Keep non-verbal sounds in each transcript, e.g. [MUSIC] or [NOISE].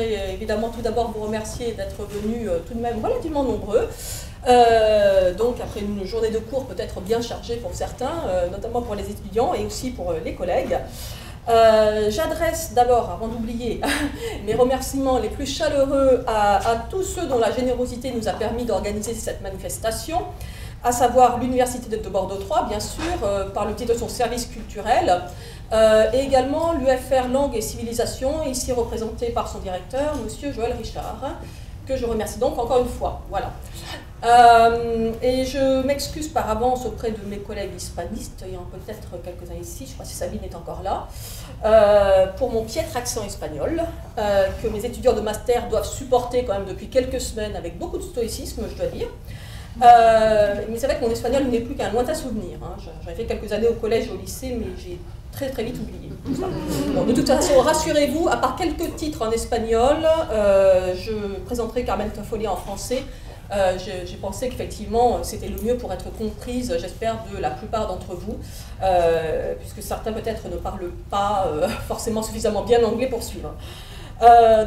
voudrais évidemment tout d'abord vous remercier d'être venus tout de même relativement nombreux. donc après une journée de cours peut-être bien chargée pour certains, notamment pour les étudiants et aussi pour les collègues. J'adresse d'abord, avant d'oublier, [LAUGHS] mes remerciements les plus chaleureux à, à, tous ceux dont la générosité nous a permis d'organiser cette manifestation, à savoir l'Université de Bordeaux 3, bien sûr, par le titre de son service culturel, euh, et également l'UFR Langue et Civilisation, ici représenté par son directeur, M. Joël Richard, que je remercie donc encore une fois. Voilà. Euh, et je m'excuse par avance auprès de mes collègues hispanistes, ayant peut-être quelques-uns ici, je crois que Sabine est encore là, euh, pour mon piètre accent espagnol, que mes étudiants de master doivent supporter quand même depuis quelques semaines avec beaucoup de stoïcisme, je dois dire. mais c'est vrai que mon espagnol n'est plus qu'un lointain souvenir. Hein. J'avais fait quelques années au collège et au lycée, mais j'ai très très vite oublié. de toute façon, rassurez-vous, à part quelques titres en espagnol, euh, je présenterai Carmen Tafolia en français. Euh, j'ai pensé qu'effectivement c'était le mieux pour être comprise, j'espère, de la plupart d'entre vous, euh, puisque certains peut-être ne parlent pas [LAUGHS] forcément suffisamment bien anglais pour suivre.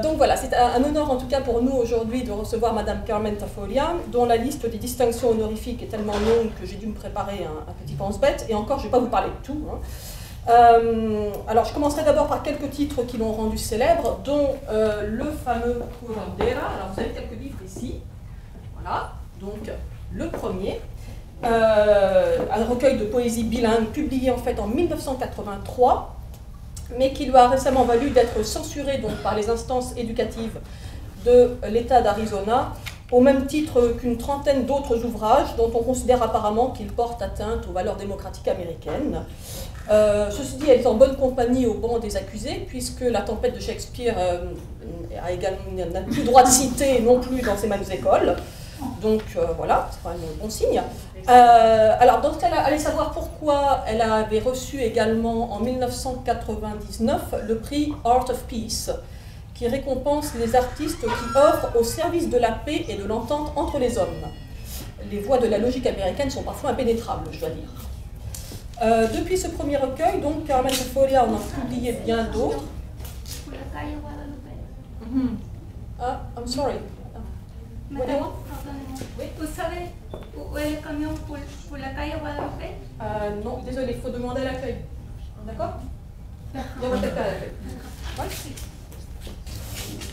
donc voilà, c'est un, honneur en tout cas pour nous aujourd'hui de recevoir Madame Carmen Tafolia, dont la liste des distinctions honorifiques est tellement longue que j'ai dû me préparer un, petit pense-bête, et encore je ne vais pas vous parler de tout. Hein. Euh, alors, je commencerai d'abord par quelques titres qui l'ont rendu célèbre, dont euh, le fameux Curandera. Alors, vous avez quelques livres ici. Voilà. Donc, le premier. Euh, un recueil de poésie bilingue publié en fait en 1983, mais qui lui a récemment valu d'être censuré donc, par les instances éducatives de l'État d'Arizona, au même titre qu'une trentaine d'autres ouvrages dont on considère apparemment qu'ils portent atteinte aux valeurs démocratiques américaines. Euh, ceci dit, elle est en bonne compagnie au banc des accusés, puisque la tempête de Shakespeare euh, n'a plus droit de citer non plus dans ses mêmes écoles. Donc euh, voilà, c'est un bon signe. alors, dans cas, allez savoir pourquoi elle avait reçu également en 1999 le prix Art of Peace, qui récompense les artistes qui offrent au service de la paix et de l'entente entre les hommes. Les voies de la logique américaine sont parfois impénétrables, je dois dire. Euh, depuis ce premier recueil, donc Carmen Folia en a publié bien d'autres. Mm Ah, I'm sorry. Oui. Vous savez où est le camion pour, pour la caille Guadalupe? Euh, Non, désolé, il faut demander à l'accueil. D'accord?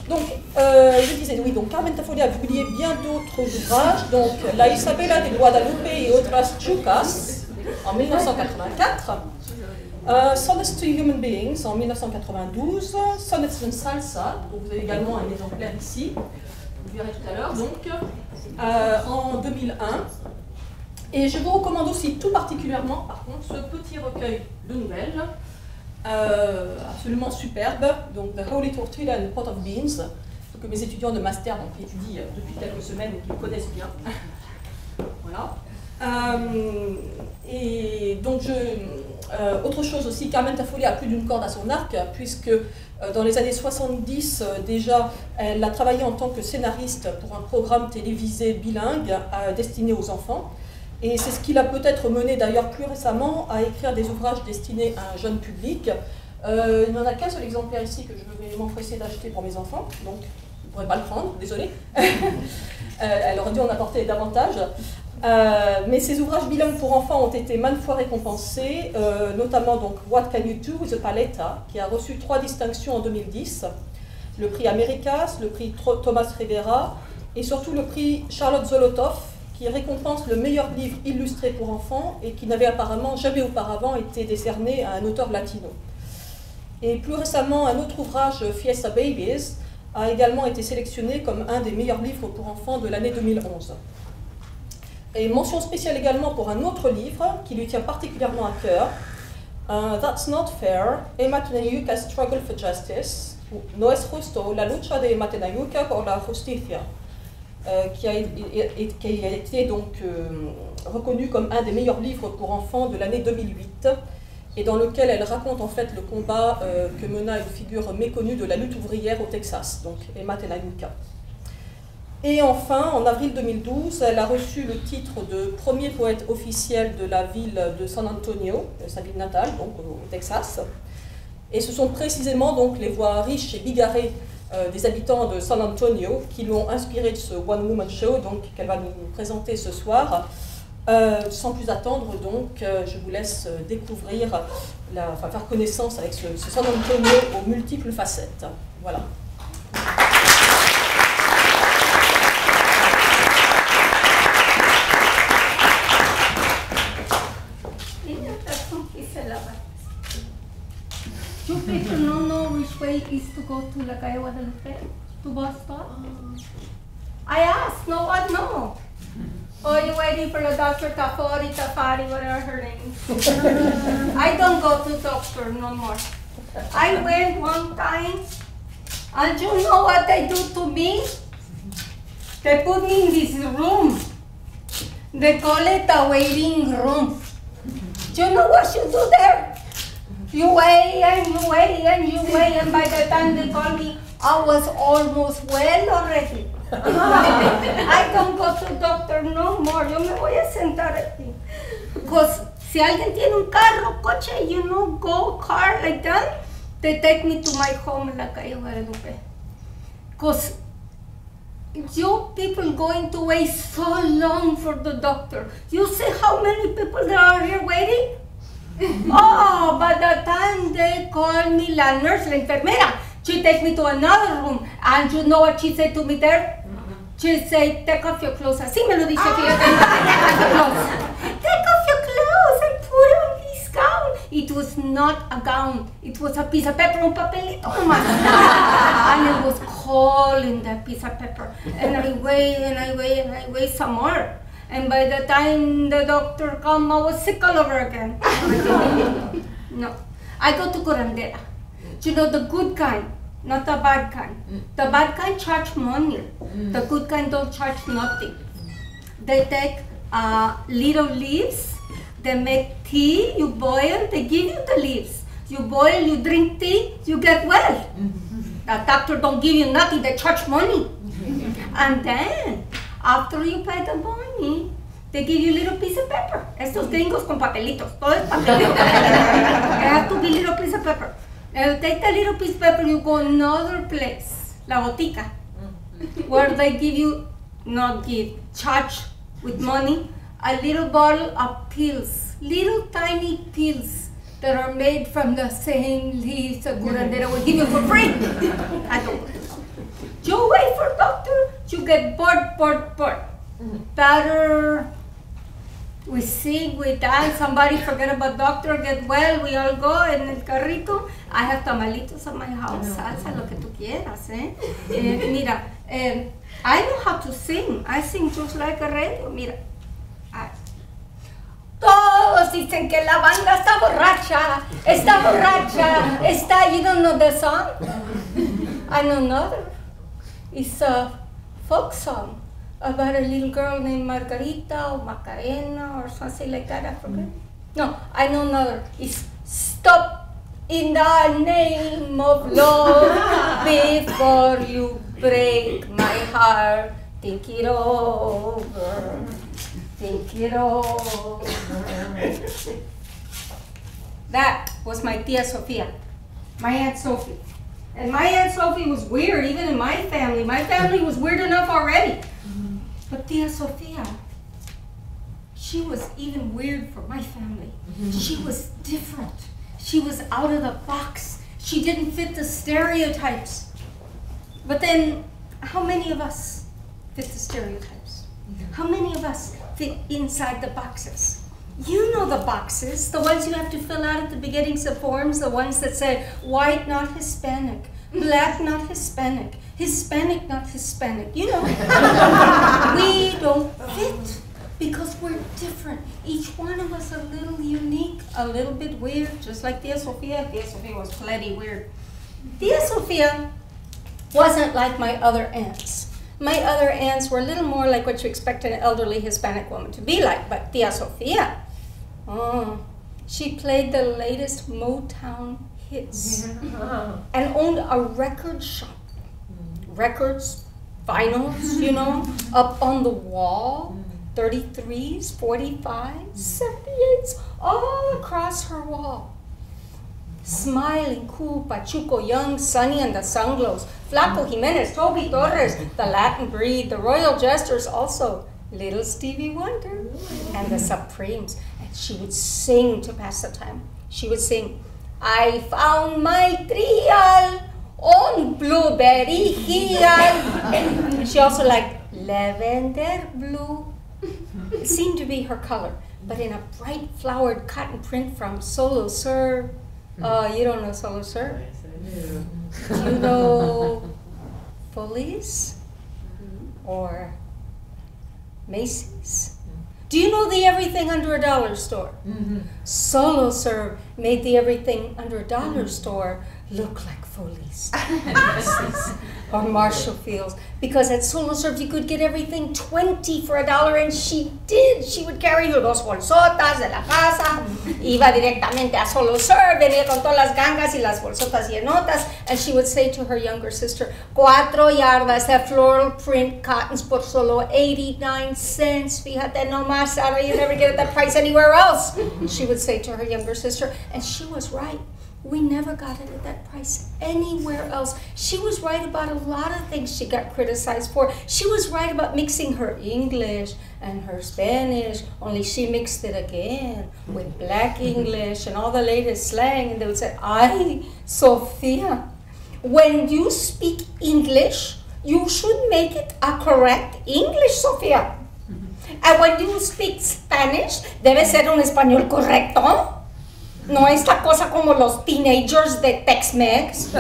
Donc, euh, je disais, oui, donc Carmen Tafolia a publié bien d'autres ouvrages, donc La Isabella de Guadalupe et Otras Chucas, en 1984, euh, Sonnets to Human Beings en 1992, Sonnets in Salsa, dont vous avez également un exemplaire ici, vous verrez tout à l'heure, donc euh, en 2001. Et je vous recommande aussi tout particulièrement, par contre, ce petit recueil de nouvelles, euh, absolument superbe, donc The Holy Tortilla and the Pot of Beans, que mes étudiants de master étudient depuis quelques semaines et qu'ils connaissent bien. [LAUGHS] voilà. Euh, et donc, euh, autre chose aussi, Carmen Tafouli a plus d'une corde à son arc, puisque euh, dans les années 70, déjà, elle a travaillé en tant que scénariste pour un programme télévisé bilingue destiné aux enfants. Et c'est ce qui l'a peut-être mené d'ailleurs plus récemment à écrire des ouvrages destinés à un jeune public. il n'y en a qu'un seul exemplaire ici que je vais m'empresser d'acheter pour mes enfants, donc je ne pourrais pas le prendre, désolé. [LAUGHS] elle aurait dû en apporter davantage. Euh, mais ces ouvrages bilingues pour enfants ont été maintes fois récompensés, euh, notamment What Can You Do with a Paletta, qui a reçu trois distinctions en 2010, le prix Americas, le prix Thomas Rivera et surtout le prix Charlotte Zolotov, qui récompense le meilleur livre illustré pour enfants et qui n'avait apparemment jamais auparavant été décerné à un auteur latino. Et plus récemment, un autre ouvrage, Fiesta Babies, a également été sélectionné comme un des meilleurs livres pour enfants de l'année 2011. Et mention spéciale également pour un autre livre qui lui tient particulièrement à cœur, That's Not Fair, Emma Tenayuka's Struggle for Justice, No es justo, la lucha de Emma Tenayuka por la justicia, euh, qui, a, qui, a, été donc euh, reconnu comme un des meilleurs livres pour enfants de l'année 2008 et dans lequel elle raconte en fait le combat euh, que mena une figure méconnue de la lutte ouvrière au Texas, donc Emma Tenayuka. Et enfin, en avril 2012, elle a reçu le titre de premier poète officiel de la ville de San Antonio, sa ville natale, donc au Texas. Et ce sont précisément donc les voix riches et bigarrées des habitants de San Antonio qui l'ont inspiré de ce One Woman Show, donc qu'elle va nous présenter ce soir. sans plus attendre, donc, je vous laisse découvrir, enfin, faire connaissance avec ce, ce San Antonio aux multiples facettes. Voilà. Way is to go to La Calle Guadalupe, to bus stop. Oh. I asked, no one know. Oh, you waiting for the doctor Tafori, Tafari, whatever her name is. [LAUGHS] I don't go to doctor no more. I went one time, and you know what they do to me? They put me in this room. They call it a waiting room. Do you know what you do there? You wait and you wait and you wait, and by the time they call me, I was almost well already. [LAUGHS] I don't go to the doctor no more. Yo me voy a sentar aquí. Because si alguien tiene un carro, coche, you know, go car like that, they take me to my home in La Calle Guadalupe. Because you people going to wait so long for the doctor. You see how many people there are here waiting? Oh, by the time they call me la nurse, la enfermera, she take me to another room. And you know what she said to me there? She said, take off your clothes. Así me lo dice, ah. fíjate. Take off your clothes. Take off your clothes and put on this gown. It was not a gown. It was a piece of paper, un papelito [LAUGHS] and it was cold in that piece of paper. And I wait and I wait and I wait some more. And by the time the doctor come, I was sick all over again. no. I go to curandera. You know, the good kind, not the bad kind. The bad kind charge money. The good kind don't charge nothing. They take uh, little leaves, they make tea, you boil, they give you the leaves. You boil, you drink tea, you get well. The doctor don't give you nothing, they charge money. and then after you pay the money, they give you little piece of paper. Estos mm. gringos con papelitos, todo es papelito. it have to be little piece of paper. Now take the little piece of paper, you go another place, la botica, mm-hmm. where they give you, not give, charge with money, a little bottle of pills, little tiny pills that are made from the same leaves a curandera will give you for free. [LAUGHS] I don't. You wait for doctor, you get bored, bored, bored. Mm-hmm. Better we sing, we dance, somebody forget about doctor, get well, we all go en el carrito. I have tamalitos at my house, salsa, lo que tú quieras, ¿eh? eh mira, eh, I know how to sing. I sing just like a radio, mira. Todos dicen que la banda está borracha, está borracha, está, you don't know the song? I know another. It's a folk song about a little girl named Margarita or Macarena or something like that. I forget. Mm. No, I know another. It's stop in the name of love [LAUGHS] before you break my heart. Think it over. Think it over. that was my tia Sofia, my aunt Sophie. And my Aunt Sophie was weird, even in my family. My family was weird enough already. But Tia Sofia, she was even weird for my family. Mm-hmm. She was different. She was out of the box. She didn't fit the stereotypes. But then, how many of us fit the stereotypes? Mm-hmm. How many of us fit inside the boxes? You know the boxes, the ones you have to fill out at the beginnings of forms, the ones that say white, not Hispanic, black, not Hispanic, Hispanic, not Hispanic. You know, [LAUGHS] we don't fit because we're different. Each one of us a little unique, a little bit weird, just like Tia Sofia. Tia Sofia was plenty weird. Tia Sofia wasn't like my other aunts. My other aunts were a little more like what you expect an elderly Hispanic woman to be like, but Tia Sofia, Oh, she played the latest Motown hits [LAUGHS] and owned a record shop. Records, vinyls, you know, up on the wall, 33s, 45s, 78s, all across her wall. Smiling, cool, Pachuco, Young, Sunny, and the Sunglows. Flaco Jimenez, Toby Torres, the Latin breed, the Royal Jesters, also Little Stevie Wonder, and the Supremes. And she would sing to pass the time. She would sing, I found my trial on blueberry hill. she also liked lavender blue. It seemed to be her color, but in a bright flowered cotton print from Solo Serve. Uh, you don't know Solo Serve? Do do you know Foley's or Macy's? Do you know the everything under a dollar store? Mm-hmm. Solo Serve made the everything under a dollar store look like Foley's [LAUGHS] or Marshall Fields because at Solo Serve you could get everything 20 for a dollar and she did. She would carry her dos bolsotas de la casa, iba directamente a Solo Serve, venía con todas las gangas y las bolsotas llenotas and she would say to her younger sister, cuatro yardas de floral print cottons por solo 89 cents. Fíjate nomás, Sarah, you never get at that price anywhere else. She would say to her younger sister and she was right. We never got it at that price anywhere else. She was right about a lot of things she got criticized for. She was right about mixing her English and her Spanish, only she mixed it again with black mm-hmm. English and all the latest slang. And they would say, Ay, Sofia, when you speak English, you should make it a correct English, Sofia. Mm-hmm. And when you speak Spanish, debe ser un español correcto. No esta cosa como los teenagers de Tex-Mex.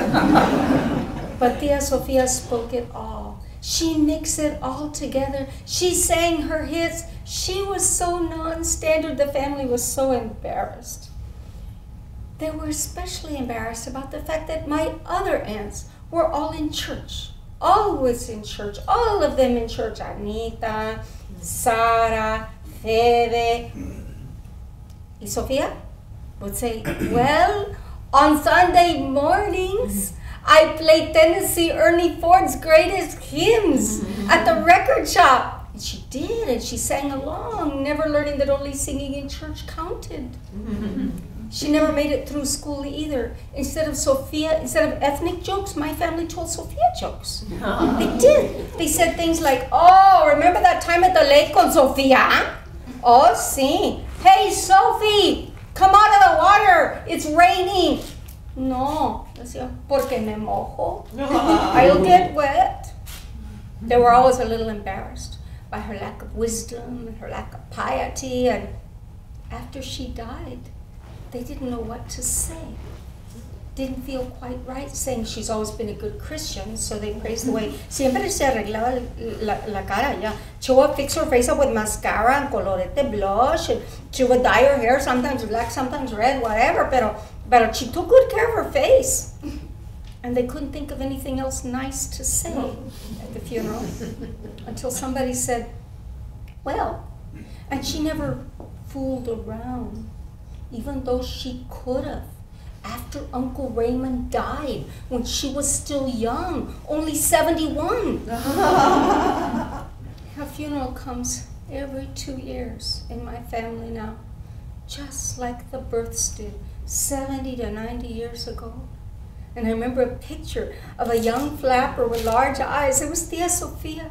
but Tia Sofia spoke it all. She mixed it all together. She sang her hits. She was so non-standard. The family was so embarrassed. They were especially embarrassed about the fact that my other aunts were all in church. Always in church. All of them in church. Anita, Sara, Fede. Y Sofia? Would say, Well, on Sunday mornings, mm-hmm. I play Tennessee Ernie Ford's greatest hymns mm-hmm. at the record shop. And she did, and she sang along, never learning that only singing in church counted. Mm-hmm. She never made it through school either. Instead of Sophia, instead of ethnic jokes, my family told Sophia jokes. [LAUGHS] they did. They said things like, Oh, remember that time at the lake con Sophia? Oh, sí. Hey, Sophie, Come out of the water. It's raining. No, decía, porque me mojo. I'll get wet. They were always a little embarrassed by her lack of wisdom and her lack of piety. And after she died, they didn't know what to say didn't feel quite right saying she's always been a good Christian, so they praised the way siempre se arreglaba la, la cara, yeah. She would fix her face up with mascara and colorete blush, and she would dye her hair, sometimes black, sometimes red, whatever, pero, pero she took good care of her face. And they couldn't think of anything else nice to say at the funeral until somebody said, well, and she never fooled around, even though she could have after Uncle Raymond died when she was still young, only 71. [LAUGHS] Her funeral comes every two years in my family now, just like the births did 70 to 90 years ago. And I remember a picture of a young flapper with large eyes. It was Tia Sophia.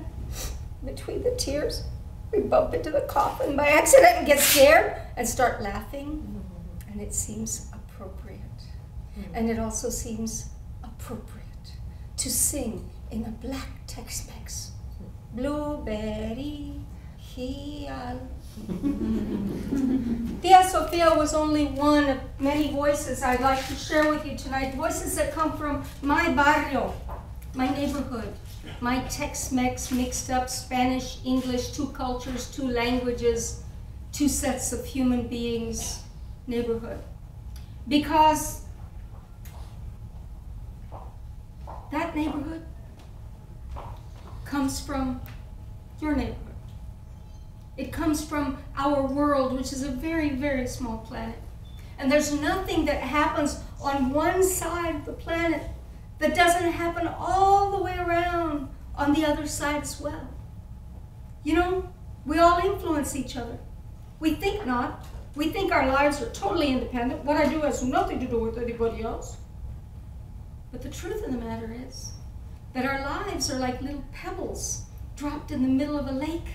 Between the tears, we bump into the coffin by accident and get scared and start laughing. And it seems Mm. and it also seems appropriate to sing in a black Tex-Mex. Blueberry Hill. [LAUGHS] Tia Sofia was only one of many voices I'd like to share with you tonight. Voices that come from my barrio, my neighborhood, my Tex-Mex mixed up Spanish, English, two cultures, two languages, two sets of human beings neighborhood. Because That neighborhood comes from your neighborhood. It comes from our world, which is a very, very small planet. And there's nothing that happens on one side of the planet that doesn't happen all the way around on the other side as well. You know, we all influence each other. We think not, We think our lives are totally independent. What I do has nothing to do with anybody else. But the truth of the matter is that our lives are like little pebbles dropped in the middle of a lake.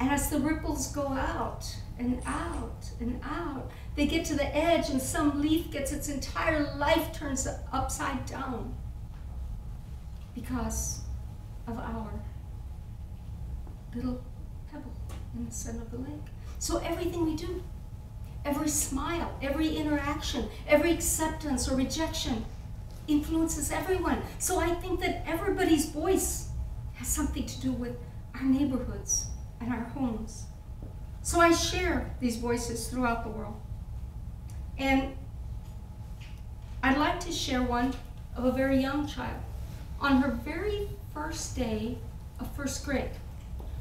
And as the ripples go out and out and out, they get to the edge and some leaf gets its entire life turns upside down because of our little pebble in the center of the lake. So everything we do, every smile, every interaction, every acceptance or rejection influences everyone. So I think that everybody's voice has something to do with our neighborhoods and our homes. So I share these voices throughout the world. And I'd like to share one of a very young child. On her very first day of first grade,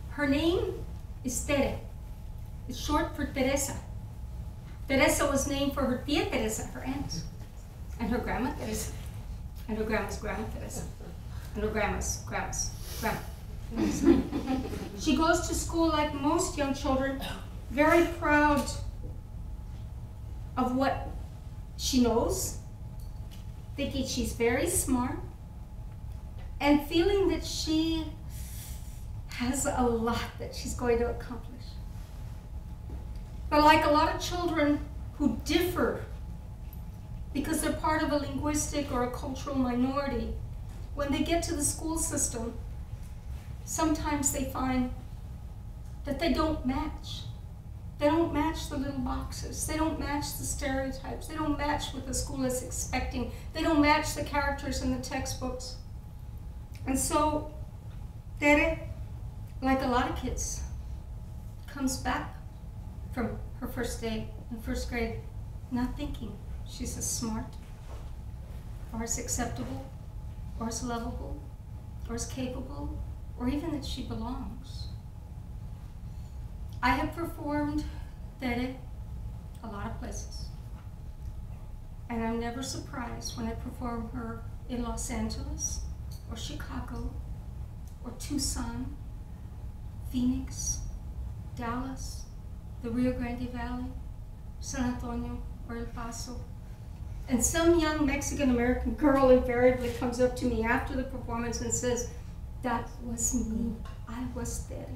her name is Tere. It's short for Teresa. Teresa was named for her tia Teresa, her aunt, and her grandma Teresa, and her grandma's grandma and her grandma's grandma's grandma. she goes to school like most young children, very proud of what she knows, thinking she's very smart, and feeling that she has a lot that she's going to accomplish. But like a lot of children who differ because they're part of a linguistic or a cultural minority, when they get to the school system, sometimes they find that they don't match. They don't match the little boxes. They don't match the stereotypes. They don't match what the school is expecting. They don't match the characters in the textbooks. And so, Tere, like a lot of kids, comes back from her first day in first grade not thinking she's as smart, or as acceptable, or as lovable, or as capable, or even that she belongs. I have performed Tere a lot of places. And I'm never surprised when I perform her in Los Angeles, or Chicago, or Tucson, Phoenix, Dallas, the Rio Grande Valley, San Antonio, or El Paso. And some young Mexican American girl invariably comes up to me after the performance and says, That was me. I was there.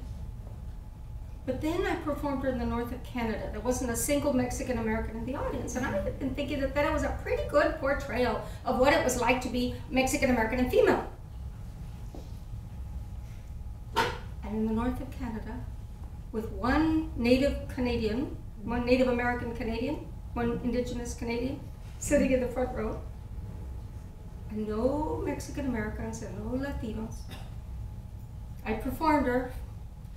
But then I performed in the north of Canada. There wasn't a single Mexican American in the audience. And I had been thinking that that was a pretty good portrayal of what it was like to be Mexican American and female. And in the north of Canada, with one Native Canadian, one Native American Canadian, one Indigenous Canadian, sitting in the front row, and no Mexican Americans and no Latinos. I performed her,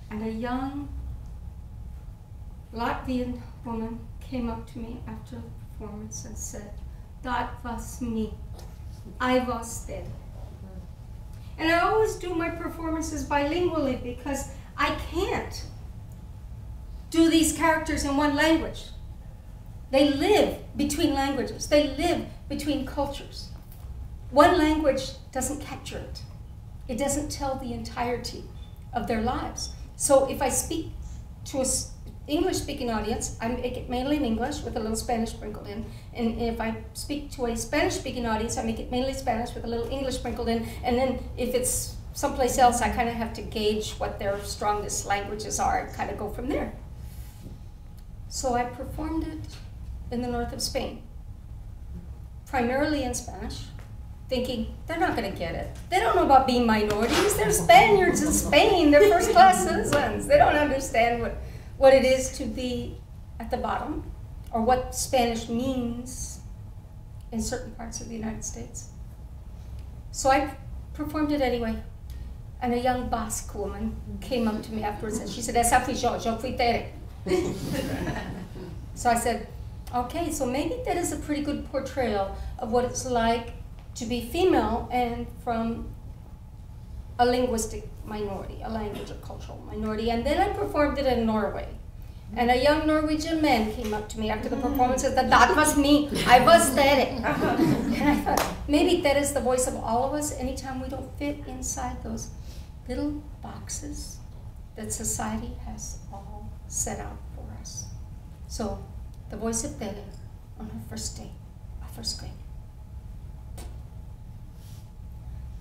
and a young Latvian woman came up to me after the performance and said, That was me. I was there. And I always do my performances bilingually because I can't do these characters in one language. They live between languages, they live between cultures. One language doesn't capture it, it doesn't tell the entirety of their lives. So if I speak to a English speaking audience, I make it mainly in English with a little Spanish sprinkled in. And if I speak to a Spanish speaking audience, I make it mainly Spanish with a little English sprinkled in. And then if it's someplace else, I kind of have to gauge what their strongest languages are and kind of go from there. So I performed it in the north of Spain, primarily in Spanish, thinking they're not going to get it. They don't know about being minorities. They're Spaniards in Spain. They're first class [LAUGHS] citizens. They don't understand what what it is to be at the bottom or what Spanish means in certain parts of the United States. So I performed it anyway. And a young Basque woman came up to me afterwards and she said, Esa fui yo, yo fui Tere. [LAUGHS] so I said, okay, so maybe that is a pretty good portrayal of what it's like to be female and from a linguistic minority, a language or cultural minority. And then I performed it in Norway. And a young Norwegian man came up to me after the performance and said, that was me, I was Tere. [LAUGHS] and I thought, maybe that is the voice of all of us anytime we don't fit inside those little boxes that society has all set out for us. So, the voice of Tere on her first day of first grade.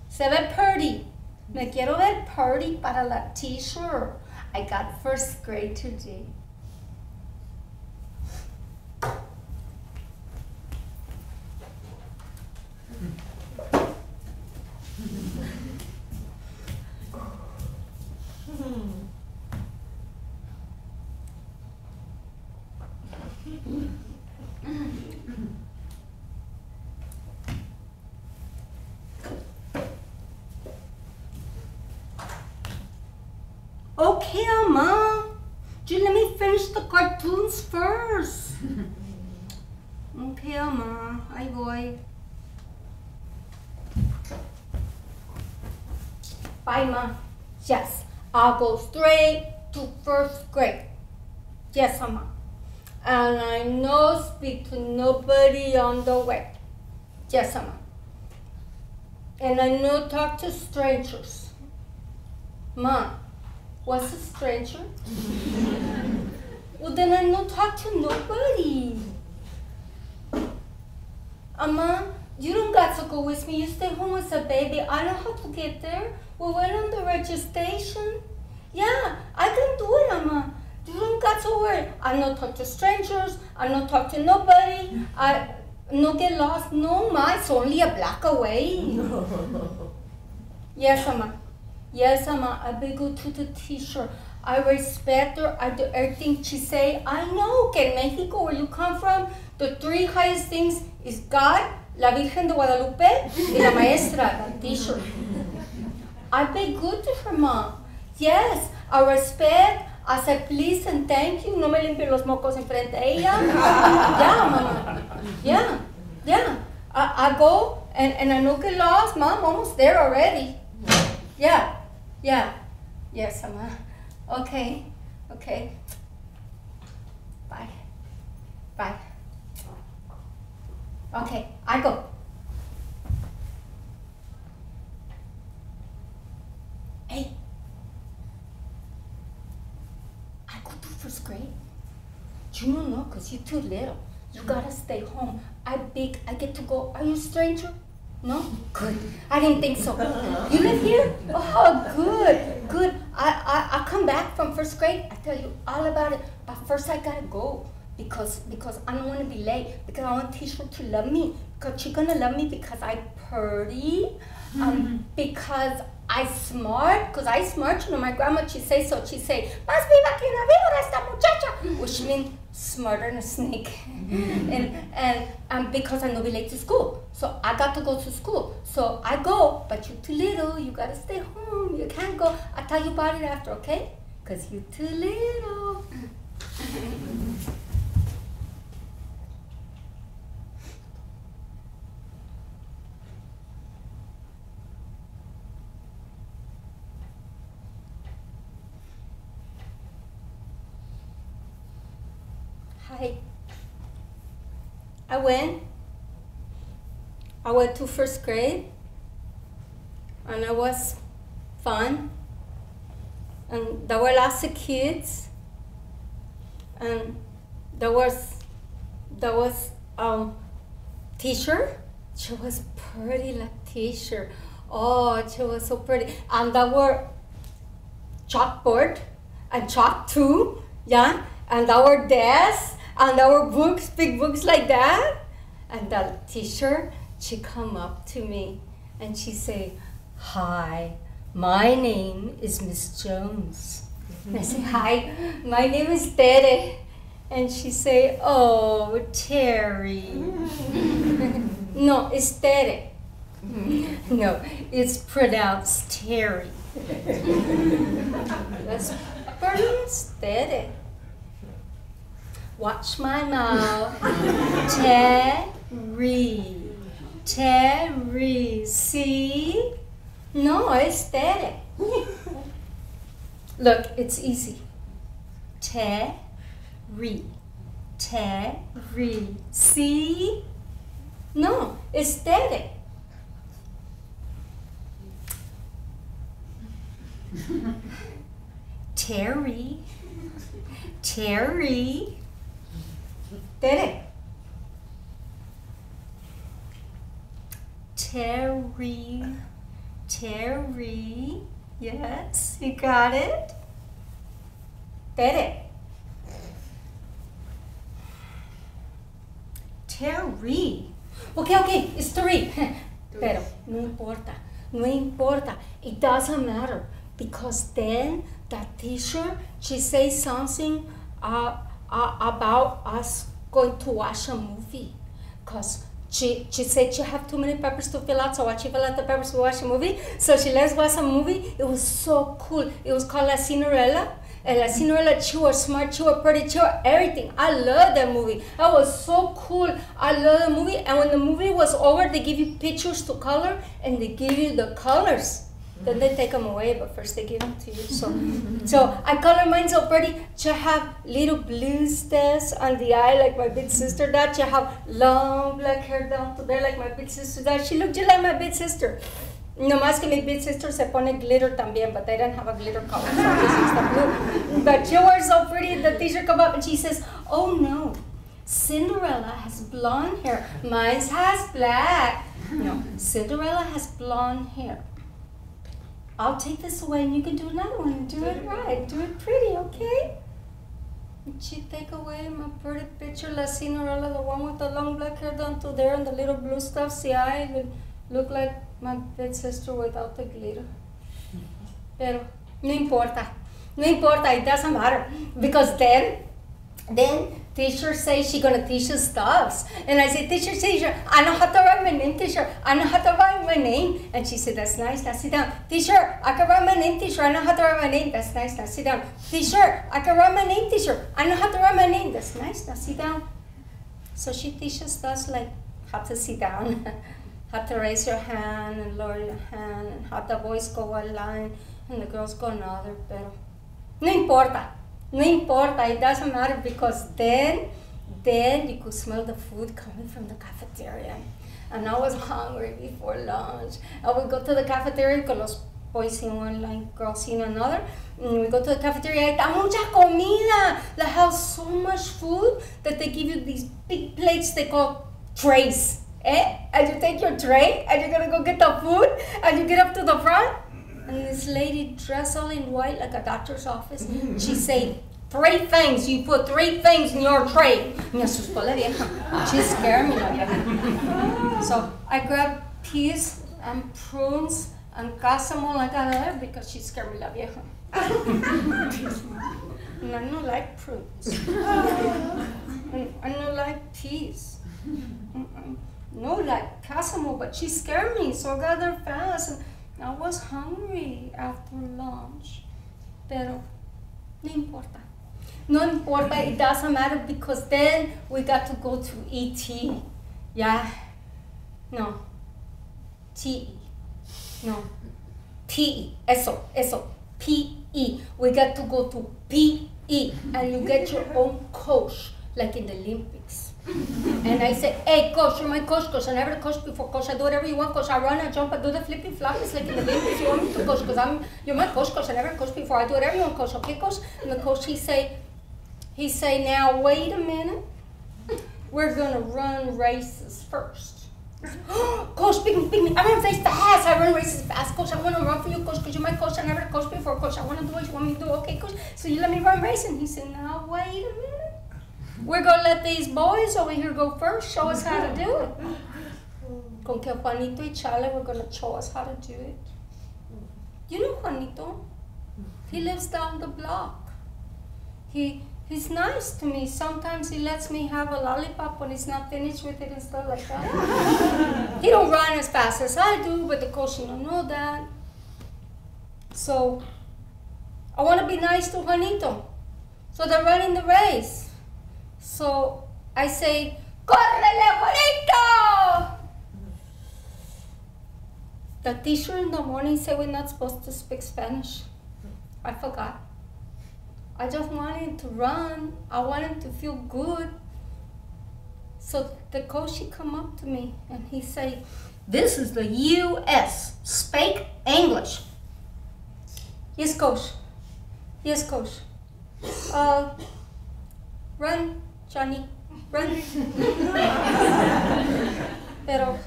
Se ve pretty. Me quiero ver pretty para la t-shirt. I got first grade today. Okay, Mom. Just let me finish the cartoons first. [LAUGHS] okay, Mom. Ahí boy. Bye, Mom. Yes, I'll go straight to first grade. Yes, Mama. And I no speak to nobody on the way. Yes, Mama. And I no talk to strangers. Mom, what's a stranger? well, then I no talk to nobody. Mama, you don't got to go with me. You stay home with the baby. I know how to get there. We went on the registration. Yeah, I can do it, Mama. You don't got to worry. I no talk to strangers. I no talk to nobody. I no get lost. No, ma, it's only a block away. [LAUGHS] yes, Mama. Yes, Mama. I be good to the teacher. I respect her. I do everything she say. I know que Mexico, where you come from, the three highest things is God, la Virgen de Guadalupe, y la maestra, the teacher. I be good to her, Mom. Yes, I respect. I say please and thank you. No me limpie los mocos enfrente de ella. yeah, Mama. Yeah, yeah. I, I go and, and I no get lost. Mom, almost there already. Yeah, yeah. Yes, Mama. Okay, okay. Bye. Bye. Okay, I go. Hey. I go to first grade. You know because you're too little. You gotta stay home. I big, I get to go. Are you a stranger? No? Good. I didn't think so. You live here? Oh, good, good. I, I, I come back from first grade. I tell you all about it. But first I gotta go because because I don't want to be late. Because I want teacher to love me. Because she's gonna love me because I pretty. Um, because I smart. Because I smart. You know, my grandma she say so. She say, "Más viva que una víbora esta muchacha," which means smarter than a snake. and and um, because I know be late to school, so I got to go to school. So I go, but you're too little. You gotta stay home. You can't go. I'll tell you about it after, okay? Cause you're too little. [LAUGHS] Hi. I went. I went to first grade, and I was fun. And there were lots of kids, and there was there was um teacher. She was pretty like teacher. Oh, she was so pretty. And there were chalkboard and chalk too, yeah. And there our desks and our books, big books like that. And the teacher, she come up to me and she say, "Hi, my name is Miss Jones." And I say, [LAUGHS] "Hi, my name is Tere." And she say, "Oh, Terry." [LAUGHS] no, it's Tere. [LAUGHS] No, it's pronounced Terry. That's pronounced Tere. Watch my mouth. Terry. Terry. See? No, it's Tere. Look, it's easy. Terry. Terry. See? No, it's Tere. Terry. Terry. Tere. Terry. Terry. Yes, you got it. Tere. Terry. Okay, okay, it's [LAUGHS] three. Pero no importa, no importa. It doesn't matter because then that teacher she says something uh, uh, about us going to watch a movie because she, she said she have too many papers to fill out, so while she fill out the papers to watch a movie, so she let's watch a movie. It was so cool. It was called La Cinderella. And La Cinderella, she was smart, she was pretty, she was everything. I love that movie. That was so cool. I love the movie. And when the movie was over, they give you pictures to color and they give you the colors. Then they take them away, but first they give them to you. So, so I color mine so pretty. She have little blue stars on the eye like my big sister does. She have long black hair down to there like my big sister does. She looked just like my big sister. No más que mi big sister se pone glitter también, but they don't have a glitter color, so this is the blue. But she was so pretty, the teacher come up and she says, oh no, Cinderella has blonde hair. Mine has black. No, Cinderella has blonde hair. I'll take this away and you can do another one and do it right. Do it pretty, okay? And she take away my pretty picture, La Cinderella, the one with the long black hair down to there and the little blue stuff. See, I even look like my big sister without the glitter. [LAUGHS] Pero no importa. No importa, it doesn't matter. Because then, then teacher says she gonna teach us stuffs. And I said, teacher, teacher, I know how to write my name, teacher. I know how to write my name. And she said, that's nice, now sit down. Teacher, I can write my name, teacher. I know how to write my name. That's nice, now sit down. Teacher, I can write my name, teacher. I know how to write my name. That's nice, now sit down. So she teaches us like how to sit down, [LAUGHS] how to raise your hand and lower your hand, and how the boys go one line and the girls go another. Pero no importa. No importa, it doesn't matter because then, then you could smell the food coming from the cafeteria. And I was hungry before lunch. I would go to the cafeteria because los boys in one line, in another. And we go to the cafeteria, está mucha comida. They have so much food that they give you these big plates they call trays. Eh? And you take your tray and you're gonna go get the food and you get up to the front and this lady dressed all in white like a doctor's office. Mm-hmm, mm-hmm. She said, three things. You put three things in your tray. Me asustó la vieja. She scared me. [LAUGHS] So I grabbed peas and prunes and casamol I got because she scared me la vieja. [LAUGHS] and I don't like prunes. [LAUGHS] and I don't like peas. No like casamol, but she scared me, so I got there fast. And I was hungry after lunch. Pero no importa. No importa, it doesn't matter because then we got to go to ET. Yeah? No. T. No. PE. Eso, eso. PE. We got to go to PE and you get your own coach like in the Olympics. And I said, hey, coach, you're my coach, coach. I never coached before, coach. I do whatever you want, coach. I run, I jump, I do the flipping floppies like in the Olympics. You want me to coach? Because I'm, you're my coach, coach. I never coached before. I do whatever you want, coach. Okay, coach? And the coach, he say, he say, now, wait a minute. We're going to run races first. [GASPS] coach, pick me, pick me. I run races fast. I run races fast. Coach, I want to run for you, coach, because you're my coach. I never coached before, coach. I want to do what you want me to do. Okay, coach? So you let me run racing. He said, now, wait a minute. We're going to let these boys over here go first, show us how to do it. Con que Juanito y Charlie were going to show us how to do it. You know Juanito? He lives down the block. He He's nice to me. Sometimes he lets me have a lollipop when he's not finished with it and stuff like that. he don't run as fast as I do, but the coach don't know that. So I want to be nice to Juanito. So they're running the race. So I say, ¡Córrele, Juanito! The teacher in the morning said we're not supposed to speak Spanish. I forgot. I just wanted to run. I wanted to feel good. So the coach he come up to me and he say, "This is the U.S. Speak English." Yes, coach. Yes, coach. Uh, run, Johnny. right? [LAUGHS] Pero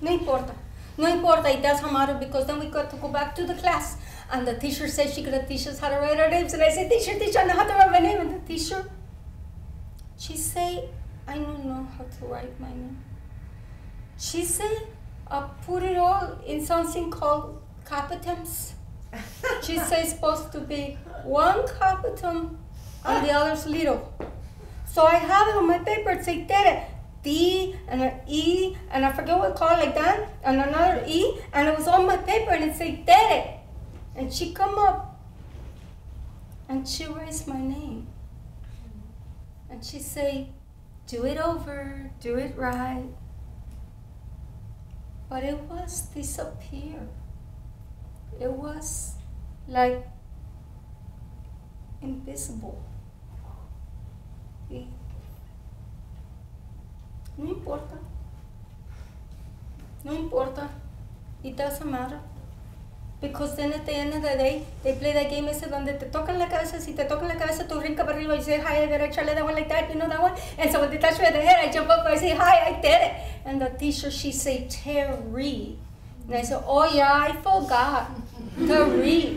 no importa. No importa, it doesn't matter because then we got to go back to the class. And the teacher said she gonna teach us how to write our names. And I said, teacher, teacher, I know how to write my name. And the teacher, she say, I don't know how to write my name. She said, I put it all in something called capitums. She [LAUGHS] says supposed to be one capitum and the other's little. So I have it on my paper. It say Tere, D and an E, and I forget what call like that, and another E, and it was on my paper, and it say Tere. And she come up, and she writes my name, and she say, do it over, do it right. But it was disappear. It was like invisible. Y no importa. No importa. It doesn't matter. Because then at the end of the day, they play that game ese donde te tocan la cabeza, si te tocan la cabeza, tú rinca para arriba y say, hi, I better try that one like that, you know that one? And so when they touch me the head, I jump up and I say, hi, I did it. And the teacher, she say, Terry. And I said, oh yeah, I forgot. Terry.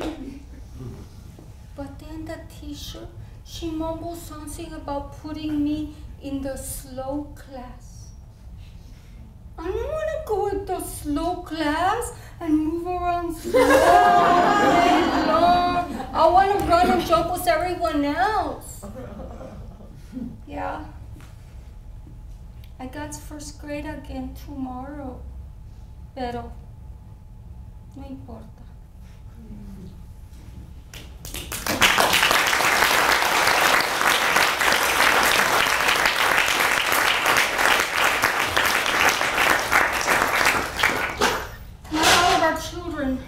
But then the teacher, she mumbled something about putting me in the slow class. I don't want to go into slow class and move around slow long. [LAUGHS] I want to run and jump with everyone else. Yeah. I got first grade again tomorrow. Pero no importa. Not all of our children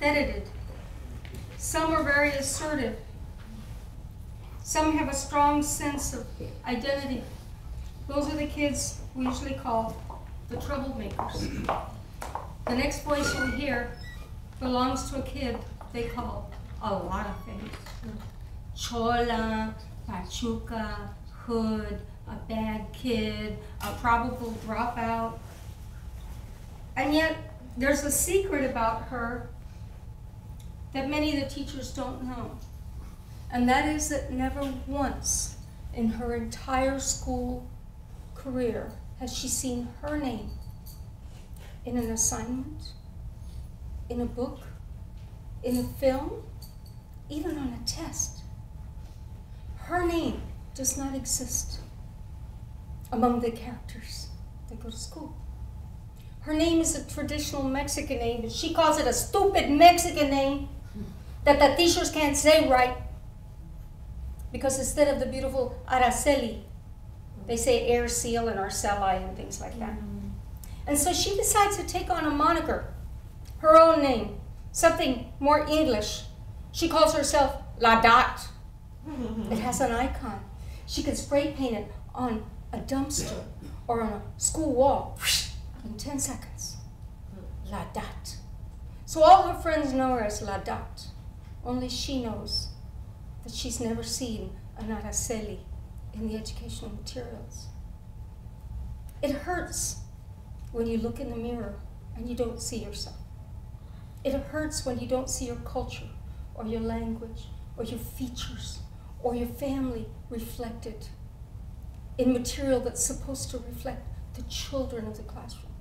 did. Some are very assertive. Some have a strong sense of identity. Those are the kids we usually call the troublemakers. The next voice you'll hear belongs to a kid they call a lot of things. Chola, Pachuca, hood, a bad kid, a probable dropout. And yet, there's a secret about her that many of the teachers don't know. And that is that never once in her entire school career has she seen her name in an assignment, in a book, in a film, even on a test. Her name does not exist among the characters that go to school. Her name is a traditional Mexican name, but she calls it a stupid Mexican name that the teachers can't say right. Because instead of the beautiful Araceli, they say air seal and Arceli and things like that. Mm-hmm. And so she decides to take on a moniker, her own name, something more English. She calls herself La Dot. It has an icon. She can spray paint it on a dumpster or on a school wall in 10 seconds. Hmm. La Dot. So all her friends know her as La Dot. Only she knows that she's never seen an Araceli in the educational materials. It hurts when you look in the mirror and you don't see yourself. It hurts when you don't see your culture or your language or your features or your family reflected in material that's supposed to reflect the children of the classroom.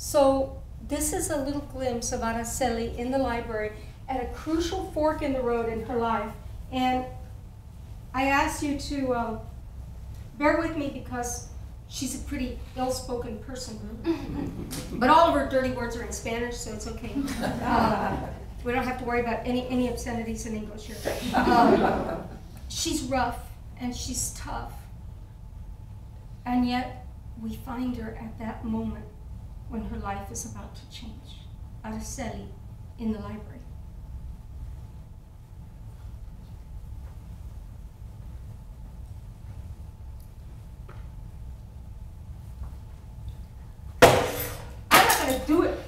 So this is a little glimpse of Araceli in the library at a crucial fork in the road in her life. And I ask you to um, bear with me because she's a pretty ill-spoken person. [LAUGHS] but all of her dirty words are in Spanish, so it's okay. Uh, we don't have to worry about any, any obscenities in English here. Um, she's rough and she's tough. And yet, we find her at that moment when her life is about to change. Araceli in the library. I'm not gonna do it.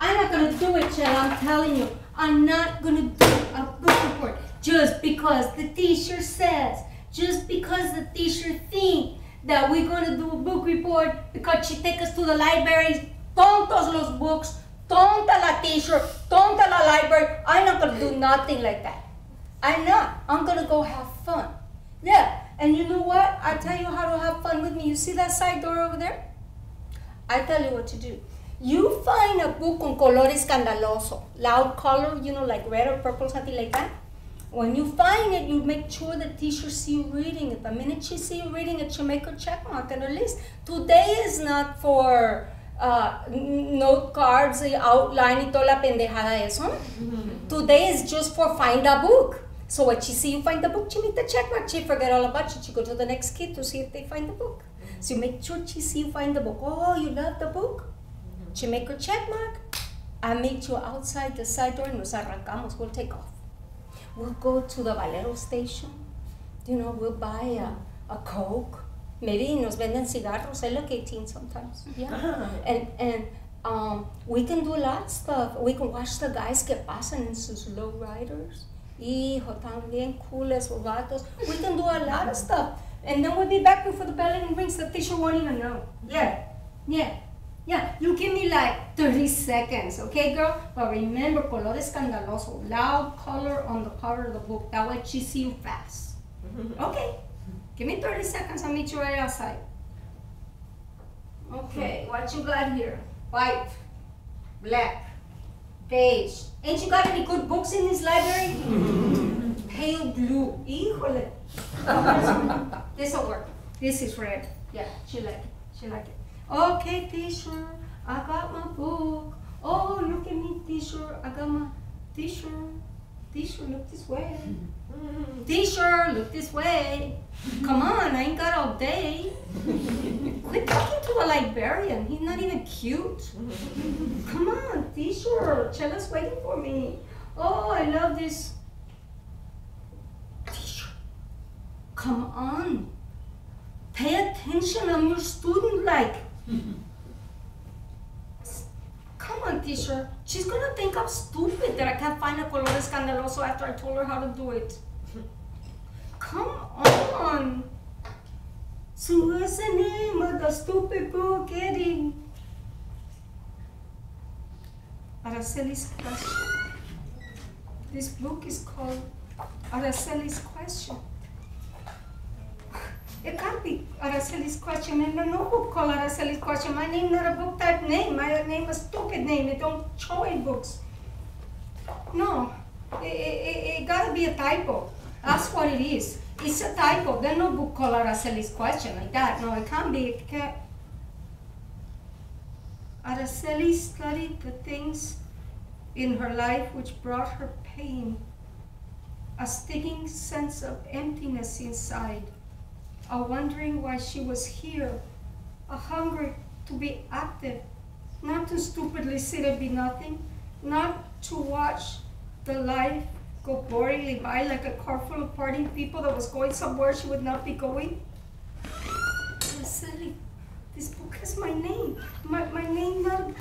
I'm not gonna do it, Chad. I'm telling you. I'm not gonna do a book report just because the teacher says. just because the teacher think that we're gonna do a book report because she take us to the library, tontos los books, tonta la teacher, tonta la library. I'm not gonna do nothing like that. I'm not. I'm gonna go have fun. Yeah, and you know what? I tell you how to have fun with me. You see that side door over there? I tell you what to do. You find a book on color escandaloso, loud color, you know, like red or purple, something like that. When you find it, you make sure the teacher see you reading it. The minute she see you reading it, she make a check mark on her list. Today is not for uh, note cards, outline y toda la pendejada eso. Mm-hmm. Today is just for find a book. So what she see you find the book, she make the check mark. She forget all about it. She go to the next kid to see if they find the book. So you make sure she see you find the book. Oh, you love the book? She make her check mark. I meet you outside the side door. Nos arrancamos. We'll take off. We'll go to the Valero station. You know, we'll buy a, a Coke. Maybe nos venden cigarros. I look 18 sometimes. Yeah. and and um, we can do a lot of stuff. We can watch the guys que pasan in sus low riders. Hijo, tan bien cool esos. We can do a lot of stuff. And then we'll be back before the bell rings. The teacher won't even know. Yeah. Yeah. Yeah, you give me like 30 seconds, okay, girl? But remember, color escandaloso, loud color on the cover of the book. That way she see you fast. okay, give me 30 seconds. I'll meet you right outside. Okay, what you got here? White, black, beige. Ain't you got any good books in this library? [LAUGHS] Pale blue. Híjole. [LAUGHS] this will work. This is red. Yeah, she like it. She like it. Okay, teacher, I got my book. Oh, look at me, teacher. I got my teacher. Teacher, look this way. Mm, teacher, look this way. Come on, I ain't got all day. Quit talking to a librarian. He's not even cute. Come on, teacher. Chela's waiting for me. Oh, I love this. Teacher, come on. Pay attention. I'm your student, like. Come on, teacher. She's gonna think I'm stupid that I can't find a color escandaloso after I told her how to do it. Come on. So what's the name of the stupid book, Eddie? Araceli's question. This book is called Araceli's question. It can't be Araceli's question in the notebook called Araceli's question. My name not a book type name. My name a stupid name. It don't show in books. No, it, it, it gotta be a typo. That's what it is. It's a typo. There's no book called Araceli's question like that. No, it can't be. It can't. Araceli studied the things in her life which brought her pain, a stinging sense of emptiness inside a wondering why she was here, a hunger to be active, not to stupidly sit and be nothing, not to watch the life go boringly by like a car full of partying people that was going somewhere she would not be going. Silly. This book has my name. My, my name, not a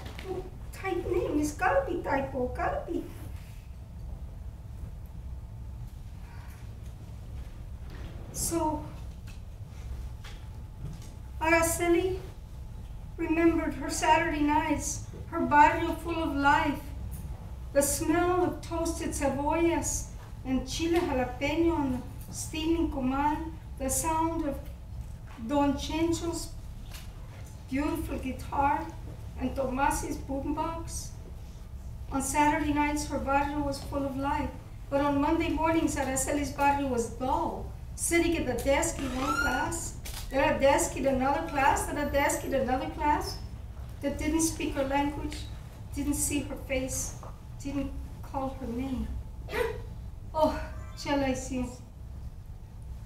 type name. It's gotta be typo, gotta be. So, Araceli remembered her Saturday nights, her barrio full of life, the smell of toasted cebollas and chile jalapeño on the steaming comal, the sound of Don Chencho's beautiful guitar and Tomasi's boombox. On Saturday nights, her barrio was full of life, but on Monday mornings, Araceli's barrio was dull, sitting at the desk in one class, then a desk in another class, then a desk in another class that didn't speak her language, didn't see her face, didn't call her name. oh, shall I see?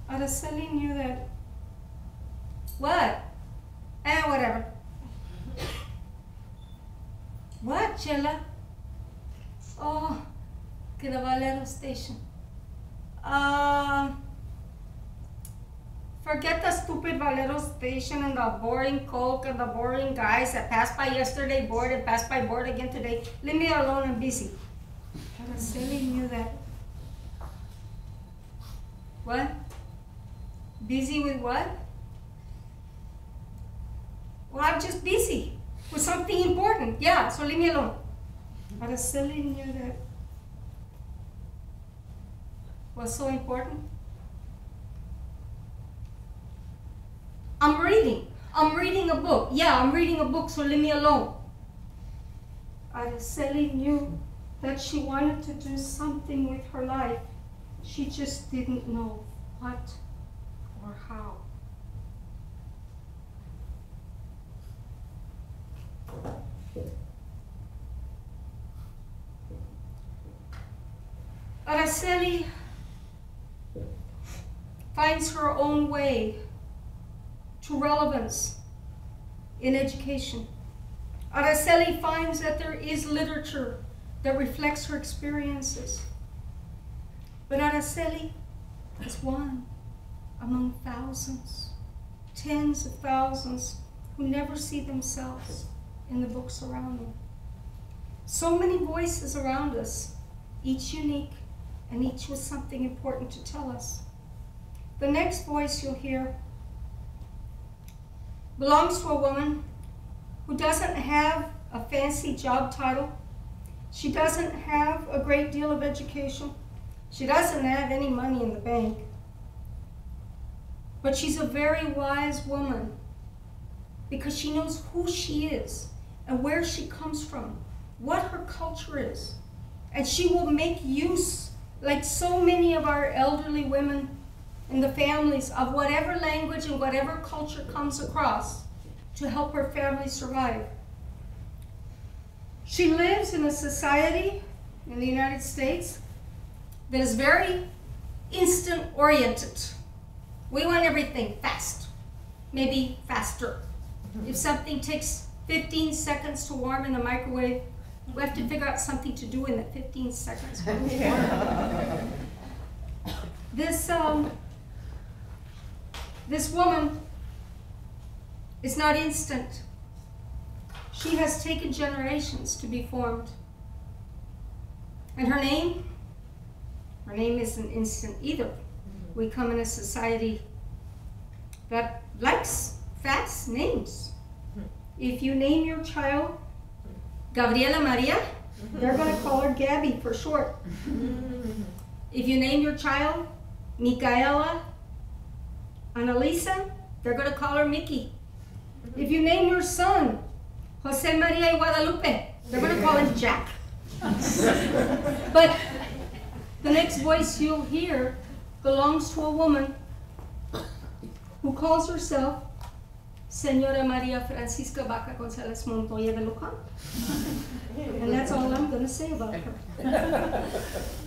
Araceli knew that. What? Eh, whatever. what, Chela? Oh, que the Valero station. Um, Forget the stupid Valero station and the boring Coke and the boring guys that passed by yesterday, bored, and passed by bored again today. Leave me alone and busy. Araceli knew that. What? Busy with what? Well, I'm just busy with something important. Yeah, so leave me alone. But Araceli knew that was so important. I'm reading. I'm reading a book. Yeah, I'm reading a book, so leave me alone. Araceli knew that she wanted to do something with her life. She just didn't know what or how. Araceli finds her own way to relevance in education. Araceli finds that there is literature that reflects her experiences. But Araceli is one among thousands, tens of thousands who never see themselves in the books around them. So many voices around us, each unique and each with something important to tell us. The next voice you'll hear belongs to a woman who doesn't have a fancy job title. She doesn't have a great deal of education. She doesn't have any money in the bank. But she's a very wise woman because she knows who she is and where she comes from, what her culture is. And she will make use, like so many of our elderly women in the families, of whatever language and whatever culture comes across to help her family survive. She lives in a society in the United States that is very instant oriented. We want everything fast, maybe faster. If something takes 15 seconds to warm in the microwave, we have to figure out something to do in that 15 seconds. [LAUGHS] this, um, this woman is not instant. She has taken generations to be formed. And her name, her name isn't instant either. We come in a society that likes fast names. If you name your child Gabriela Maria, they're going to call her Gabby for short. [LAUGHS] If you name your child Micaela Annalisa, they're going to call her Mickey. If you name your son Jose Maria y Guadalupe, they're going to call him Jack. [LAUGHS] but the next voice you'll hear belongs to a woman who calls herself Senora Maria Francisca Baca González Montoya de Lujan. and that's all I'm going to say about her. [LAUGHS]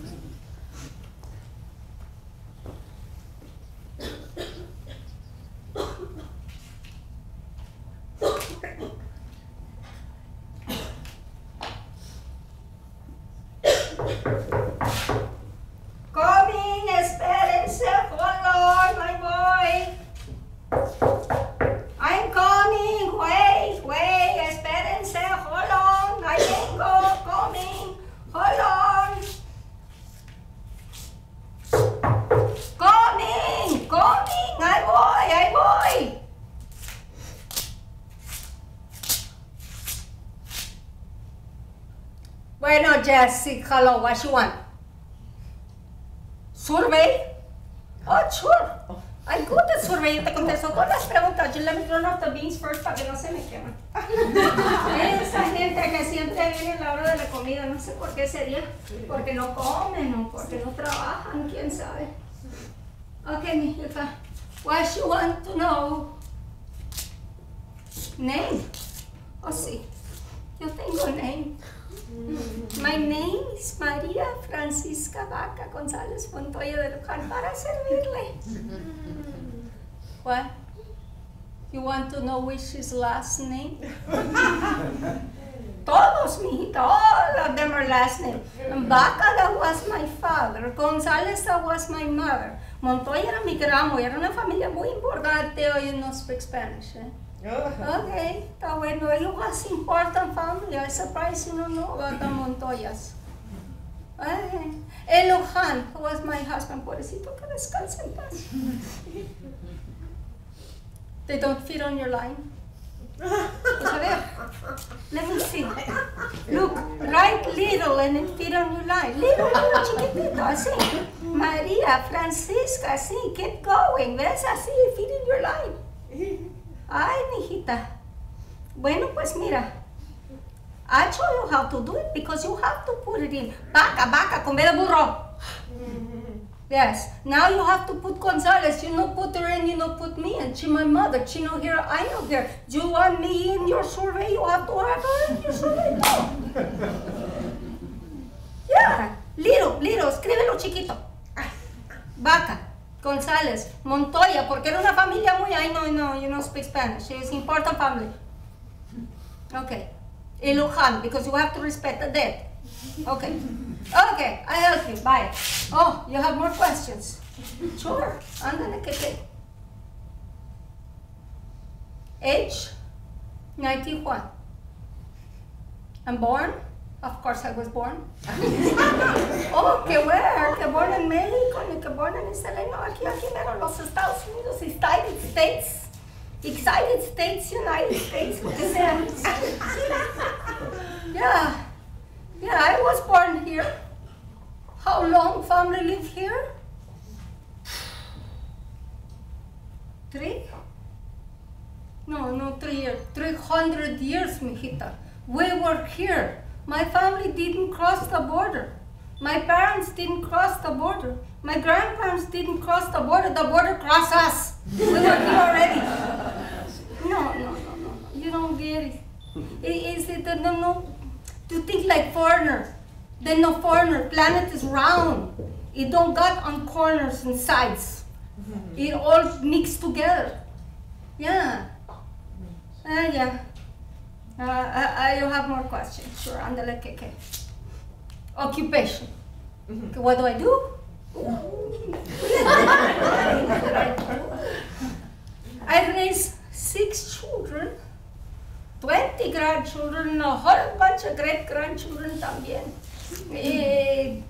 Jesse, hello, what you want? Survey? Oh, sure. I go to survey y te contesto todas las preguntas. You let me turn off the beans first para que no se me quemen. [LAUGHS] Esa gente que siempre viene a la hora de la comida, no sé por qué sería. Porque no comen o porque no trabajan, quién sabe. Okay, mi hija. What you want to know? Name. De Luján para servirle. What? You want to know which is last name? [LAUGHS] Todos, mijita, all of them are last name. That was my father. González, that was my mother. Montoya era mi gramo, era una familia muy importante. You no speak Spanish, eh? Okay, está bueno. It was important family. I'm surprised you don't know about the Montoyas. Ay, Elohan, who was my husband, pobrecito, que descanse en paz. They don't fit on your line. Pues let me see. Look, right little and it fit on your line. Little, little, chiquitito, así. María, Francisca, así. Keep going, ¿ves? Así, fit in your line. Ay, mijita. Bueno, pues mira. I show you how to do it because you have to put it in. Baca, Baca, come de burro. [LAUGHS] Yes. Now you have to put Gonzalez. You know, put her in, you know, put me in. She my mother. She know here, I know here. You want me in your survey, you have to have her in your survey. No. [LAUGHS] Yeah. Little, little, escríbelo chiquito. Baca, González, Montoya, porque era una familia muy, I know, no, you know, speak Spanish. It's important family. Okay. Ilujan, because you have to respect the dead. Okay. Okay, I help you. Bye. Oh, you have more questions? Sure. Ándale, que te. Age? 91. I'm born? Of course I was born. [LAUGHS] oh, que where? Que born in México, que born en Israel. No, aquí, aquí mero, los Estados Unidos, United States. Excited States, United States, [LAUGHS] yeah. Yeah, I was born here. How long family live here? Three? No, no three years. Three hundred years, mijita. We were here. My family didn't cross the border. My parents didn't cross the border. My grandparents didn't cross the border. The border crossed us. We were here already. No, no, no, no. You don't get it. it. Is it no, no? To think like foreigner. Then no foreigner. Planet is round. It don't got on corners and sides. It all mixed together. Yeah. Uh, yeah. Uh, I, I have more questions. Sure. Andale, que, que. Occupation. Okay, what do I do? [LAUGHS] I raise six children, 20 grandchildren, a whole bunch of great grandchildren también. Eh,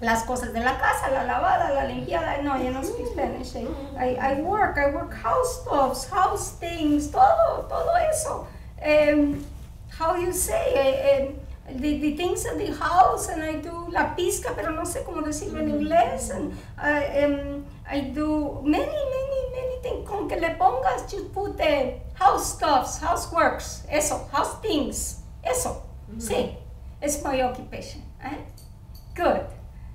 las cosas de la casa, la lavada, la limpiada, no, you don't speak Spanish. eh. I, I work, I work house stuffs, house things, todo, todo eso. Um, how you say, eh, um, the, the things of the house, and I do la pizca, pero no sé cómo decirlo en inglés, and I, um, I do many, many, many things. Con que le pongas, you put the house stuffs, houseworks, eso, house things, eso, sí, it's my occupation. Eh? Good.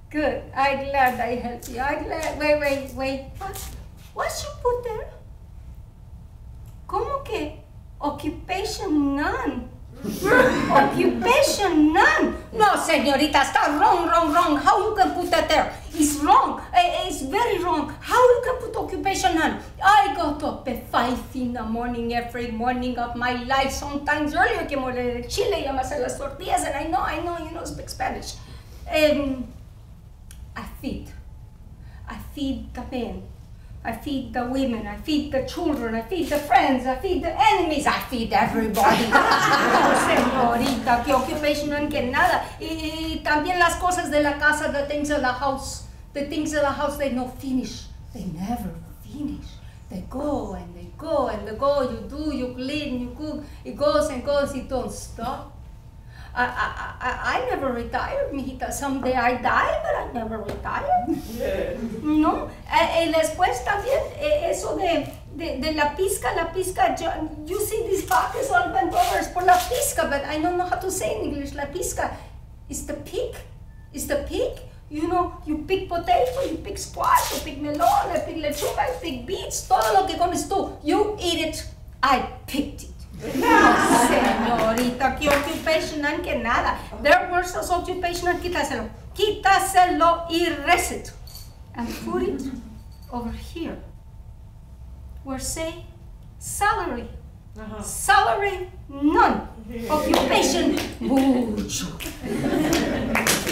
Good. I'm glad I helped you. I'm glad. Wait, wait, wait. What? What you put there? ¿Cómo que? Occupation none. Occupation none. No, señorita, está wrong, wrong, wrong. How you can put that there? It's wrong. Eh, It's very wrong. How you can put occupation none? I got up at five in the morning every morning of my life. Sometimes earlier que mole de Chile a hacer las tortillas, and I know, I know, you know, speak Spanish. Um, I feed. I feed the men. I feed the women. I feed the children. I feed the friends. I feed the enemies. I feed everybody. [LAUGHS] Señorita, que occupation que nada. Y también las cosas de la casa, the things of the house. The things of the house, they no finish. They never finish. They go and they go and they go. You do, you clean, you cook. It goes and goes. It don't stop. I, I, I, I never retired, mijita. Someday I die, but I never retired. No. Eh, eh, después también eh, eso de, de, de la pizca, la pizca. yo- You see these pockets all bent over por la pizca, but I don't know how to say in English. La pizca is the pig. Is the pig. You know, you pick potato, you pick squash, you pick melon, you pick lechuga, you pick beets, todo lo que comes tú. You eat it. I picked it. No, señorita, que occupation que nada. There was also occupation, quítaselo. Quítaselo y reset. And put it over here. Where say salary. Salary, none. Occupation, [LAUGHS] mucho. [LAUGHS]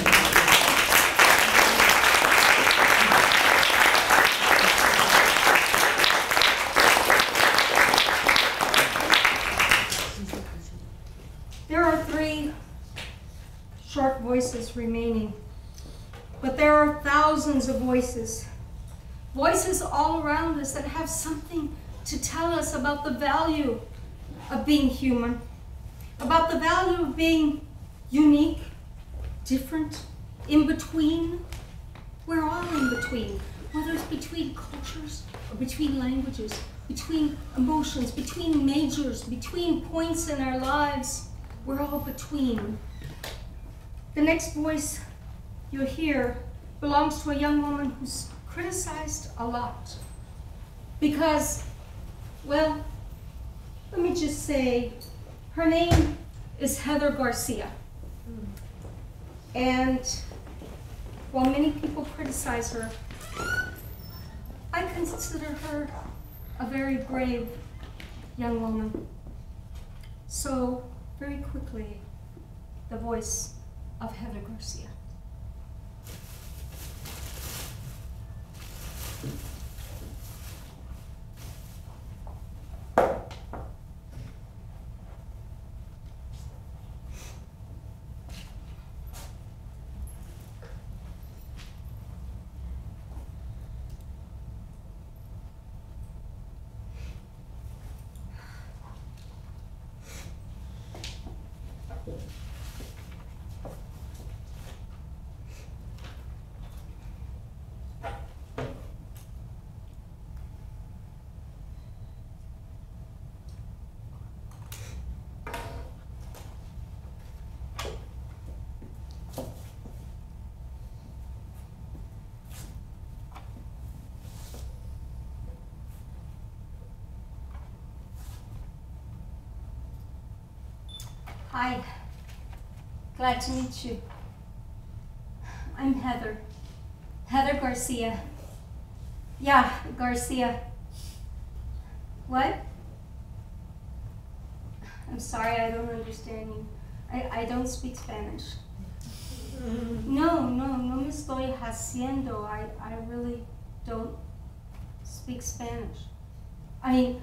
voices remaining. But there are thousands of voices. Voices all around us that have something to tell us about the value of being human, about the value of being unique, different, in between. We're all in between, whether it's between cultures or between languages, between emotions, between majors, between points in our lives. We're all between. The next voice you'll hear belongs to a young woman who's criticized a lot. Because, well, let me just say, her name is Heather Garcia. And while many people criticize her, I consider her a very brave young woman. So, very quickly, the voice of Heather Garcia. Hi, glad to meet you. I'm Heather, Heather Garcia. Yeah, Garcia. What? I'm sorry, I don't understand you. I, I don't speak Spanish. No, no, no me estoy haciendo. I, I really don't speak Spanish. I mean,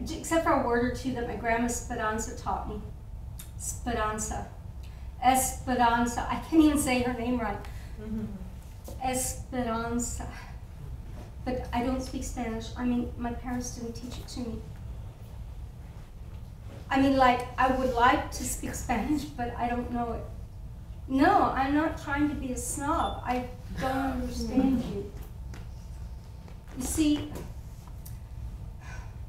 except for a word or two that my grandma Speranza taught me. Speranza. Esperanza. I can't even say her name right. Mm-hmm. Esperanza. But I don't speak Spanish. I mean, my parents didn't teach it to me. I mean, like, I would like to speak Spanish, but I don't know it. No, I'm not trying to be a snob. I don't understand you. You see,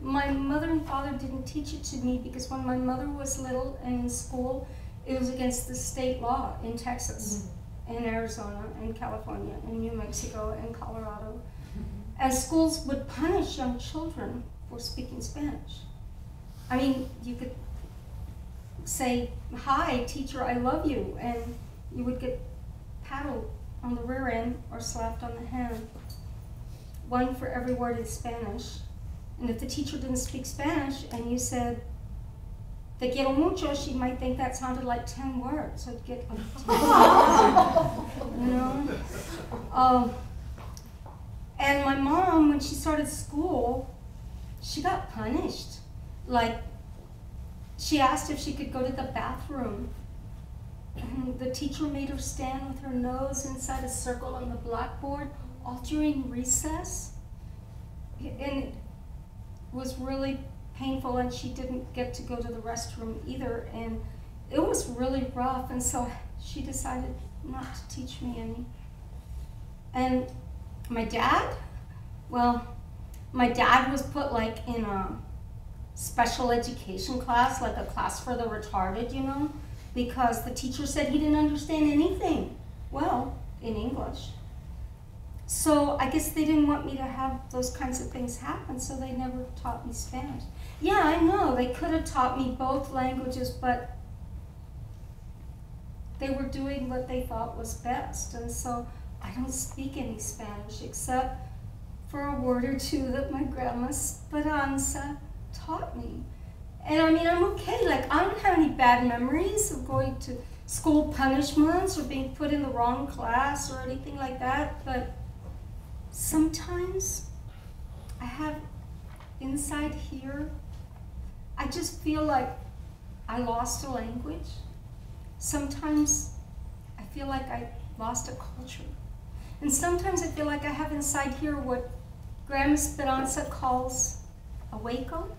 my mother and father didn't teach it to me because when my mother was little and in school, it was against the state law in Texas, mm-hmm. in Arizona, in California, in New Mexico, mm-hmm. and Colorado. As schools would punish young children for speaking Spanish. I mean, you could say, Hi, teacher, I love you, and you would get paddled on the rear end or slapped on the hand. One for every word in Spanish. And if the teacher didn't speak Spanish and you said, te quiero mucho, she might think that sounded like 10 words. So get, [LAUGHS] you know? Um, and my mom, when she started school, she got punished. Like, she asked if she could go to the bathroom. And the teacher made her stand with her nose inside a circle on the blackboard all during recess. And it was really painful and she didn't get to go to the restroom either and it was really rough and so she decided not to teach me any. And my dad, well, my dad was put like in a special education class, like a class for the retarded, you know, because the teacher said he didn't understand anything. Well, in English. So I guess they didn't want me to have those kinds of things happen, so they never taught me Spanish. Yeah, I know, they could have taught me both languages, but they were doing what they thought was best. And so I don't speak any Spanish except for a word or two that my grandma Speranza taught me. And I mean, I'm okay. Like, I don't have any bad memories of going to school punishments or being put in the wrong class or anything like that, but sometimes I have inside here, I just feel like I lost a language. Sometimes I feel like I lost a culture. And sometimes I feel like I have inside here what Grandma Esperanza calls a Waco.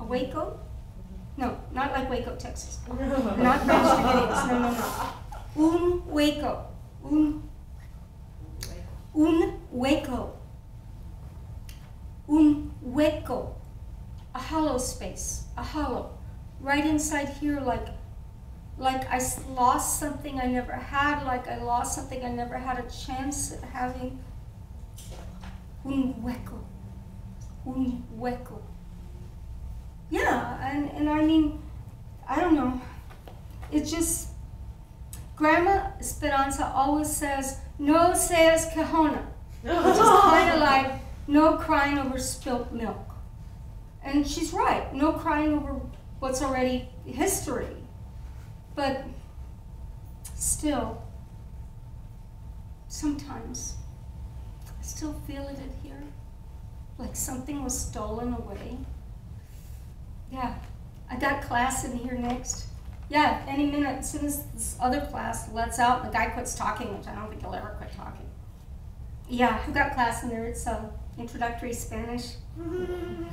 A Waco? No, not like Waco, Texas. [LAUGHS] not Davidians. No, no, no. Un hueco. Un, un hueco. Un hueco. A hollow space. A hollow. Right inside here, like like I lost something I never had, like I lost something I never had a chance at having. Un hueco. Un hueco. Yeah, and, and I mean, I don't know. It just, Grandma Esperanza always says, no seas quejona, which is kind of [LAUGHS] like no crying over spilt milk. And she's right, no crying over what's already history. But still, sometimes I still feel it in here, like something was stolen away. Yeah, I got class in here next. Yeah, any minute, as soon as this other class lets out, the guy quits talking, which I don't think he'll ever quit talking. Yeah, who got class in there? Uh, introductory Spanish. Mm-hmm.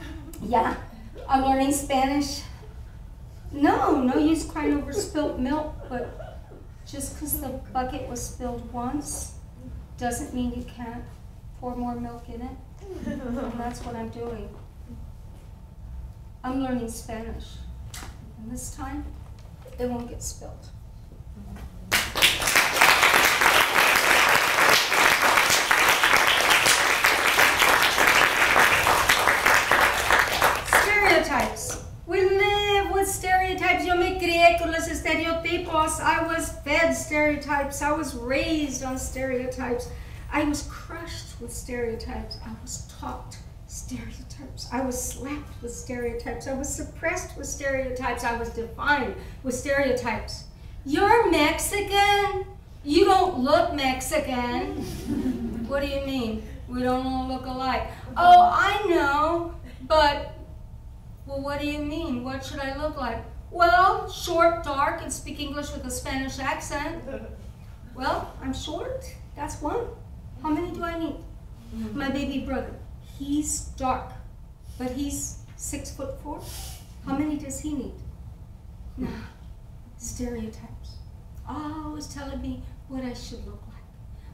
yeah, I'm learning Spanish. No, no use crying over spilt milk, but just because the bucket was spilled once doesn't mean you can't pour more milk in it. And that's what I'm doing. I'm learning Spanish. And this time, it won't get spilled. Stereotypes. We live with stereotypes. Yo me crié con los estereotipos. I was fed stereotypes. I was raised on stereotypes. I was crushed with stereotypes. I was taught stereotypes. I was slapped with stereotypes. I was suppressed with stereotypes. I was defined with stereotypes. You're Mexican. You don't look Mexican. what do you mean? We don't all look alike. Oh, I know, but, well, what do you mean? What should I look like? Well, short, dark, and speak English with a Spanish accent. Well, I'm short. That's one. How many do I need? Mm-hmm. My baby brother. He's dark, but he's six foot four. How many does he need? Nah, stereotypes. Always telling me what I should look like.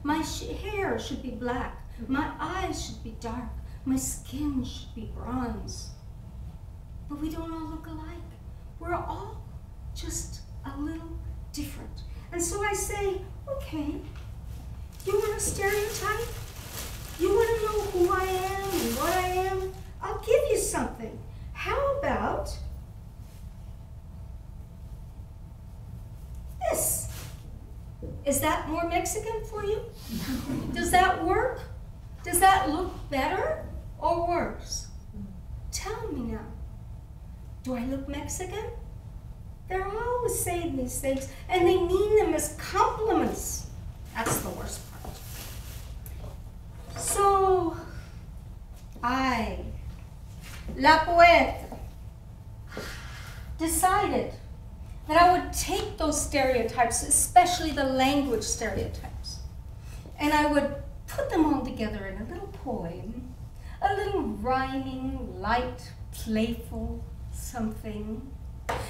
My hair should be black. Mm-hmm. My eyes should be dark. My skin should be bronze. But we don't all look alike. We're all just a little different. And so I say, okay, you want a stereotype? You want to know who I am and what I am? I'll give you something. How about this? Is that more Mexican for you? Does that work? Does that look better or worse? Tell me now. Do I look Mexican? They're always saying these things, and they mean them as compliments. That's the worst part. So, I, La Poeta, decided that I would take those stereotypes, especially the language stereotypes, and I would put them all together in a little poem, a little rhyming, light, playful something.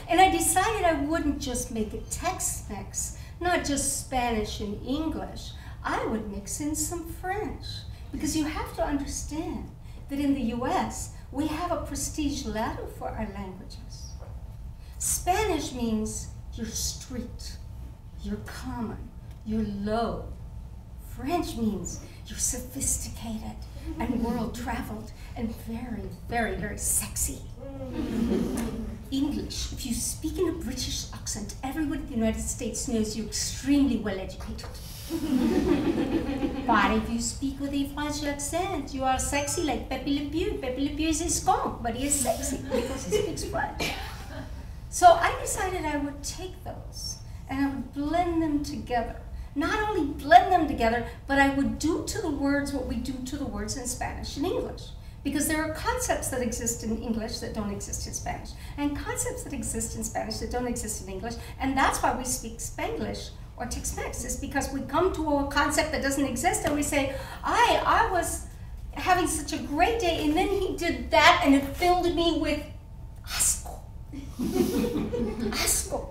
And I decided I wouldn't just make it Tex-Mex, not just Spanish and English. I would mix in some French, because you have to understand that in the US, we have a prestige ladder for our languages. Spanish means you're street, you're common, you're low. French means you're sophisticated and world traveled and very, very, very sexy. English, if you speak in a British accent, everyone in the United States knows you're extremely well educated. but if you speak with a French accent, you are sexy like Pepe Le Pew. Pepe Le Pew is a skunk, but he is sexy because he speaks French. So I decided I would take those and I would blend them together. Not only blend them together, but I would do to the words what we do to the words in Spanish and English. Because there are concepts that exist in English that don't exist in Spanish, and concepts that exist in Spanish that don't exist in English, and that's why we speak Spanglish or Tex-Mex. It's because we come to a concept that doesn't exist and we say, I, I was having such a great day, and then he did that, and it filled me with asco. [LAUGHS] asco.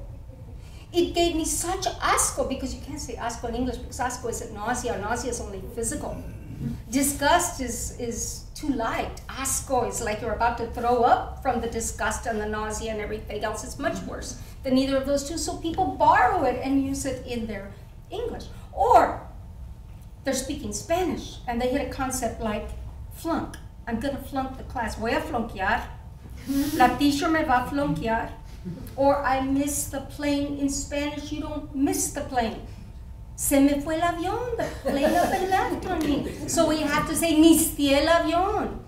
It gave me such asco because you can't say asco in English because asco is nausea. Nausea is only physical. Disgust is, is too light. Asco is like you're about to throw up from the disgust and the nausea and everything else. It's much worse than either of those two. So people borrow it and use it in their English. Or they're speaking Spanish and they hit a concept like flunk. I'm going to flunk the class. Voy a flunkear. La teacher me va a flunkear. Or I miss the plane. In Spanish, you don't miss the plane. Se me fue el avión. The plane up and left on me. So we have to say, mistie el avión.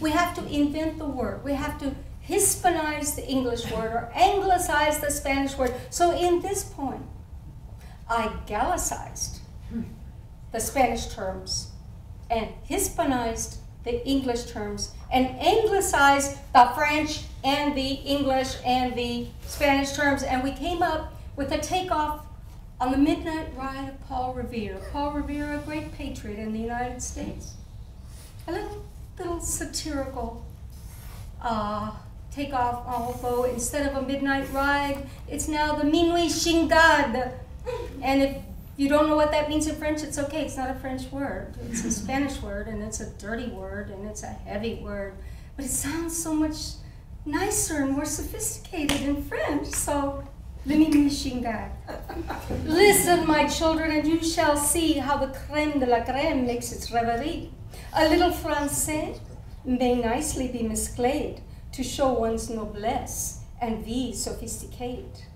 We have to invent the word. We have to Hispanize the English word or Anglicize the Spanish word. So in this poem, I Gallicized the Spanish terms and Hispanized the English terms and anglicized the French and the English and the Spanish terms. And we came up with a takeoff on the midnight ride of Paul Revere. Paul Revere, a great patriot in the United States. A little, little satirical uh, takeoff, although instead of a midnight ride, it's now the minuit chingade. And if you don't know what that means in French, it's okay. It's not a French word. It's a Spanish word, and it's a dirty word, and it's a heavy word. But it sounds so much nicer and more sophisticated in French. So, let me chingar. Listen, my children, and you shall see how the creme de la creme makes its reverie. A little français may nicely be misplayed to show one's noblesse and vie sophisticate.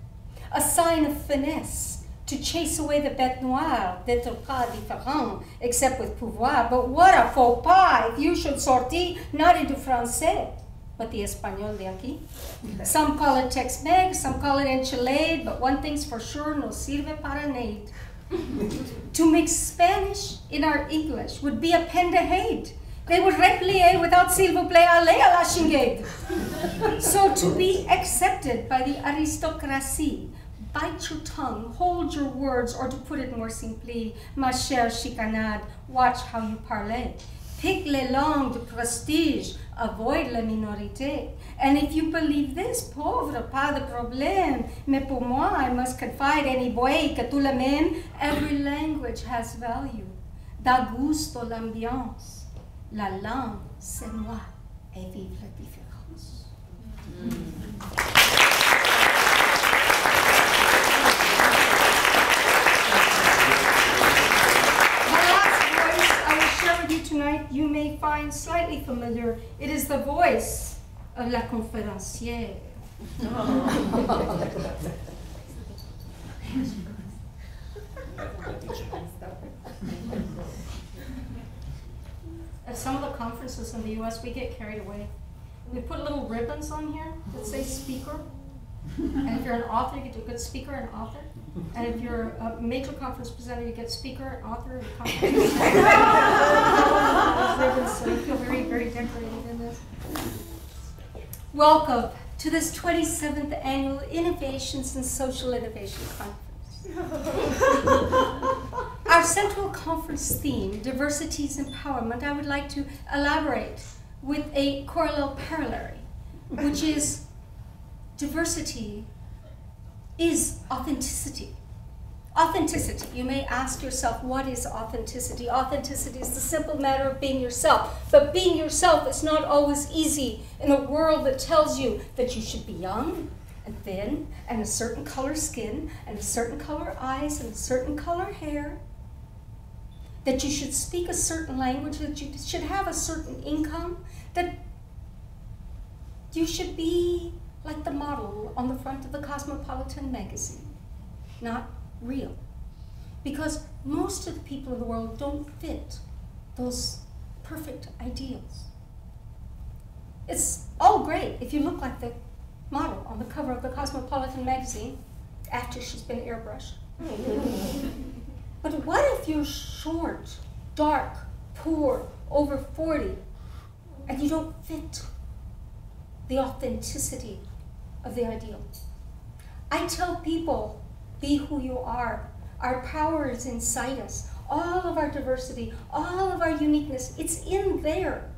A sign of finesse to chase away the bête noire, d'être pas différent, except with pouvoir. But what a faux pas if you should sortir not into français, but the español de aquí. Some call it Tex-Mex, some call it enchilade, but one thing's for sure, no sirve para nada. [LAUGHS] to mix Spanish in our English would be a pen to hate. They would replier without s'il vous plaît, allez à la chingade. [LAUGHS] so to be accepted by the aristocracy bite your tongue, hold your words, or to put it more simply, ma chère chicanade, watch how you parlez. Pick les langues de prestige, avoid la minorité. And if you believe this, pauvre, pas de problème. Mais pour moi, I must confide any boy que tout le même, every language has value. Da gusto l'ambiance. La langue, c'est moi. Et vive la différence. Mm. tonight you may find slightly familiar. It is the voice of La Conférencière. At some of the conferences in the US, we get carried away. We put little ribbons on here that say speaker. And if you're an author, you get a good speaker and author. And if you're a major conference presenter, you get speaker and author the conference. [LAUGHS] so you feel very, very decorated in this. Welcome to this 27th annual Innovations in Social Innovation Conference. Our central conference theme, diversity is empowerment, I would like to elaborate with a corollary which is diversity is authenticity. Authenticity. You may ask yourself, what is authenticity? Authenticity is the simple matter of being yourself. But being yourself is not always easy in a world that tells you that you should be young and thin and a certain color skin and a certain color eyes and a certain color hair. That you should speak a certain language, that you should have a certain income, that you should be like the model on the front of the Cosmopolitan magazine. Not real. Because most of the people in the world don't fit those perfect ideals. It's all great if you look like the model on the cover of the Cosmopolitan magazine after she's been airbrushed. [LAUGHS] but what if you're short, dark, poor, over 40, and you don't fit the authenticity of the ideal. I tell people, be who you are, Our power is inside us. All of our diversity, all of our uniqueness, it's in there.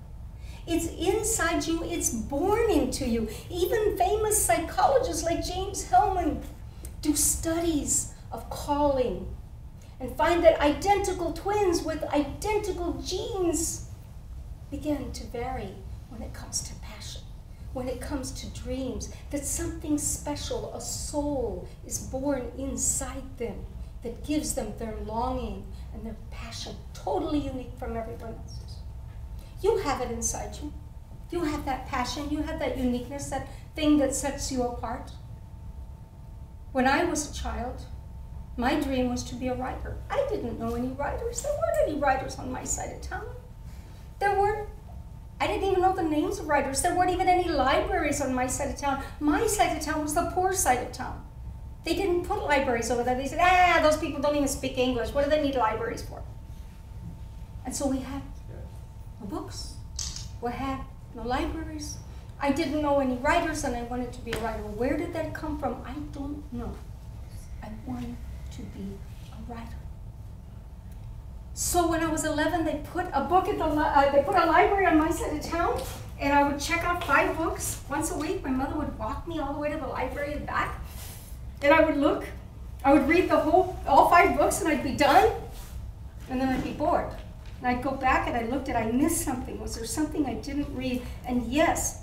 It's inside you, it's born into you. Even famous psychologists like James Hillman do studies of calling and find that identical twins with identical genes begin to vary when it comes to passion, when it comes to dreams, that something special, a soul, is born inside them that gives them their longing and their passion, totally unique from everyone else's. You have it inside you. You have that passion, you have that uniqueness, that thing that sets you apart. When I was a child, my dream was to be a writer. I didn't know any writers. There weren't any writers on my side of town. There weren't, I didn't even know the names of writers. There weren't even any libraries on my side of town. My side of town was the poor side of town. They didn't put libraries over there. They said, ah, those people don't even speak English. What do they need libraries for? And so we had no books. We had no libraries. I didn't know any writers and I wanted to be a writer. Where did that come from? I don't know. I wanted to be a writer. So when I was 11, they put a book at the uh, they put a library on my side of town, and I would check out five books once a week. My mother would walk me all the way to the library and back, and I would look. I would read the whole all five books, and I'd be done, and then I'd be bored. And I'd go back and I looked at I missed something. Was there something I didn't read? And yes,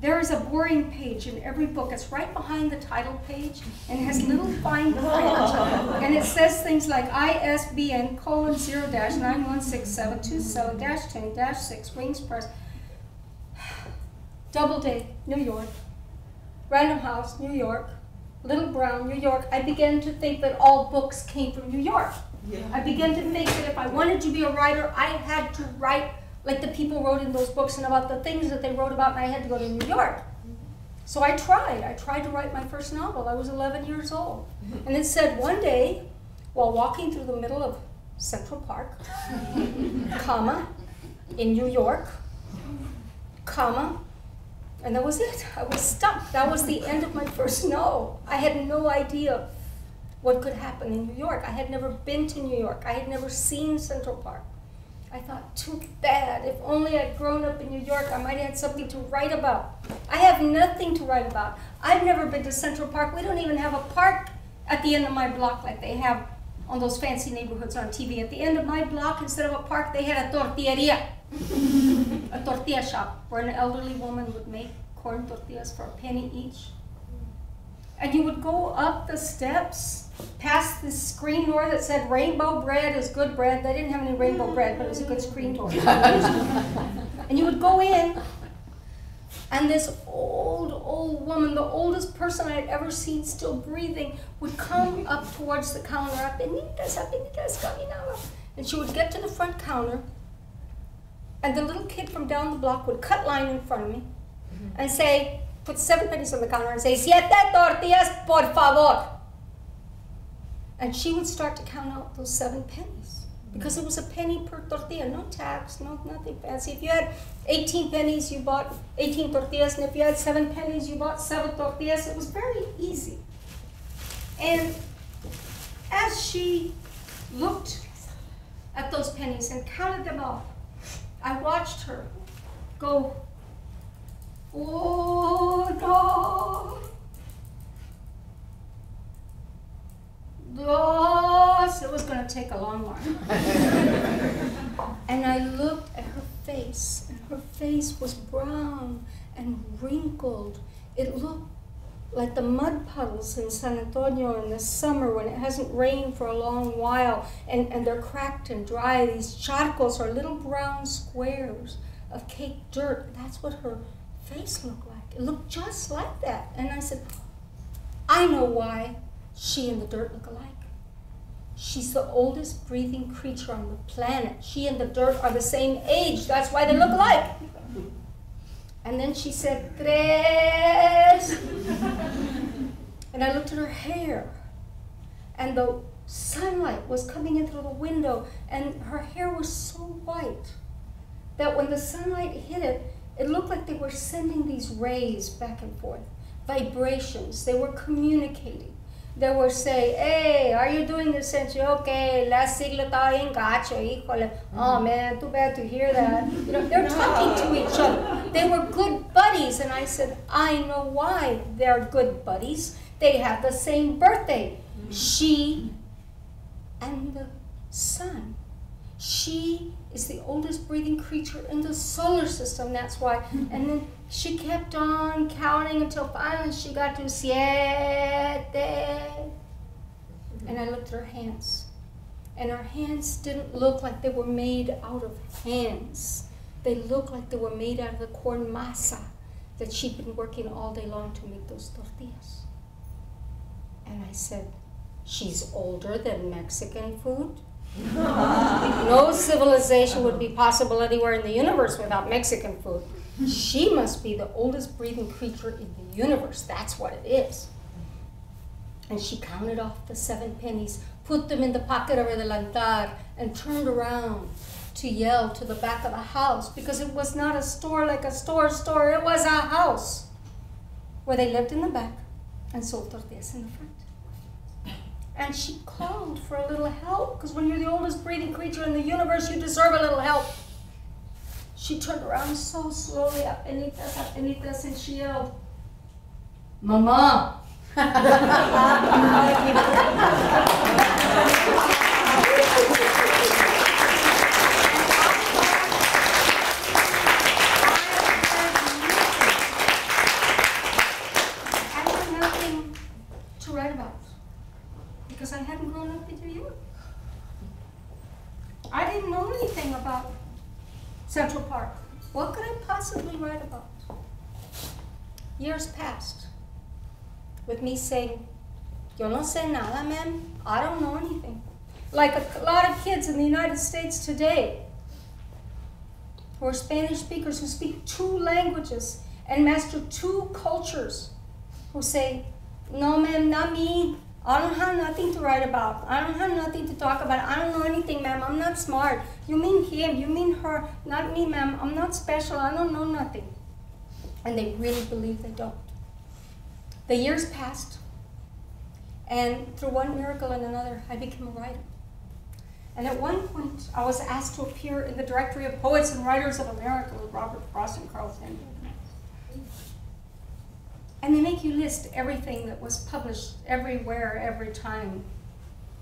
there is a boring page in every book. It's right behind the title page and has little fine print. On [LAUGHS] it and it says things like ISBN colon 0 dash 916 dash 10 dash 6 Wings Press. [SIGHS] Doubleday, New York. Random House, New York. Little Brown, New York. I began to think that all books came from New York. Yeah. I began to think that if I wanted to be a writer, I had to write like the people wrote in those books and about the things that they wrote about, and I had to go to New York. So I tried. I tried to write my first novel. I was 11 years old. And it said one day, while walking through the middle of Central Park, [LAUGHS] comma, in New York, comma, and that was it. I was stuck. That was the end of my first novel. I had no idea what could happen in New York. I had never been to New York. I had never seen Central Park. I thought, too bad. If only I'd grown up in New York, I might have something to write about. I have nothing to write about. I've never been to Central Park. We don't even have a park at the end of my block like they have on those fancy neighborhoods on TV. At the end of my block, instead of a park, they had a tortilleria, [LAUGHS] a tortilla shop, where an elderly woman would make corn tortillas for a penny each. And you would go up the steps past this screen door that said Rainbo bread is good bread. They didn't have any Rainbo bread, but it was a good screen door. [LAUGHS] and you would go in, and this old, old woman, the oldest person I had ever seen still breathing, would come up towards the counter, and she would get to the front counter, and the little kid from down the block would cut line in front of me mm-hmm. and say, put seven pennies on the counter and say, siete tortillas, por favor. And she would start to count out those seven pennies because it was a penny per tortilla, no tax, no nothing fancy. If you had 18 pennies, you bought 18 tortillas, and if you had seven pennies, you bought seven tortillas. It was very easy. And as she looked at those pennies and counted them all, I watched her go Oh no! Dos. It was going to take a long while. [LAUGHS] and I looked at her face, and her face was brown and wrinkled. It looked like the mud puddles in San Antonio in the summer when it hasn't rained for a long while and, and they're cracked and dry. These charcos are little brown squares of caked dirt. That's what her face look like? It looked just like that. And I said, I know why she and the dirt look alike. She's the oldest breathing creature on the planet. She and the dirt are the same age. That's why they look alike. And then she said, Tres. [LAUGHS] and I looked at her hair. And the sunlight was coming in through the window. And her hair was so white that when the sunlight hit it, it looked like they were sending these rays back and forth, vibrations. They were communicating. they were saying, hey, are you doing this century? Okay, last siglo tayo gacho, híjole. Oh mm-hmm. man, too bad to hear that. You know, they're talking to each other. They were good buddies, and I said, I know why they're good buddies. They have the same birthday. Mm-hmm. She and the sun. She is the oldest breathing creature in the solar system. That's why. [LAUGHS] And then she kept on counting until finally she got to siete. And I looked at her hands. And her hands didn't look like they were made out of hands. They looked like they were made out of the corn masa that she'd been working all day long to make those tortillas. And I said, She's older than Mexican food. No civilization would be possible anywhere in the universe without Mexican food. She must be the oldest breathing creature in the universe. That's what it is. And she counted off the seven pennies, put them in the pocket of her delantal, and turned around to yell to the back of the house because it was not a store like a store store, it was a house where they lived in the back and sold tortillas in the front. And she called for a little help because when you're the oldest breathing creature in the universe, you deserve a little help. She turned around so slowly, apenitas, apenitas, and she yelled, Mama. [LAUGHS] [LAUGHS] Years passed with me saying, Yo no sé nada, ma'am. I don't know anything. Like a lot of kids in the United States today who are Spanish speakers who speak two languages and master two cultures who say, No, ma'am, not me. I don't have nothing to write about. I don't have nothing to talk about. I don't know anything, ma'am. I'm not smart. You mean him. You mean her. Not me, ma'am. I'm not special. I don't know nothing. And they really believe they don't. The years passed, and through one miracle and another, I became a writer. And at one point, I was asked to appear in the Directory of Poets and Writers of America with Robert Frost and Carl Sandburg. And they make you list everything that was published everywhere, every time,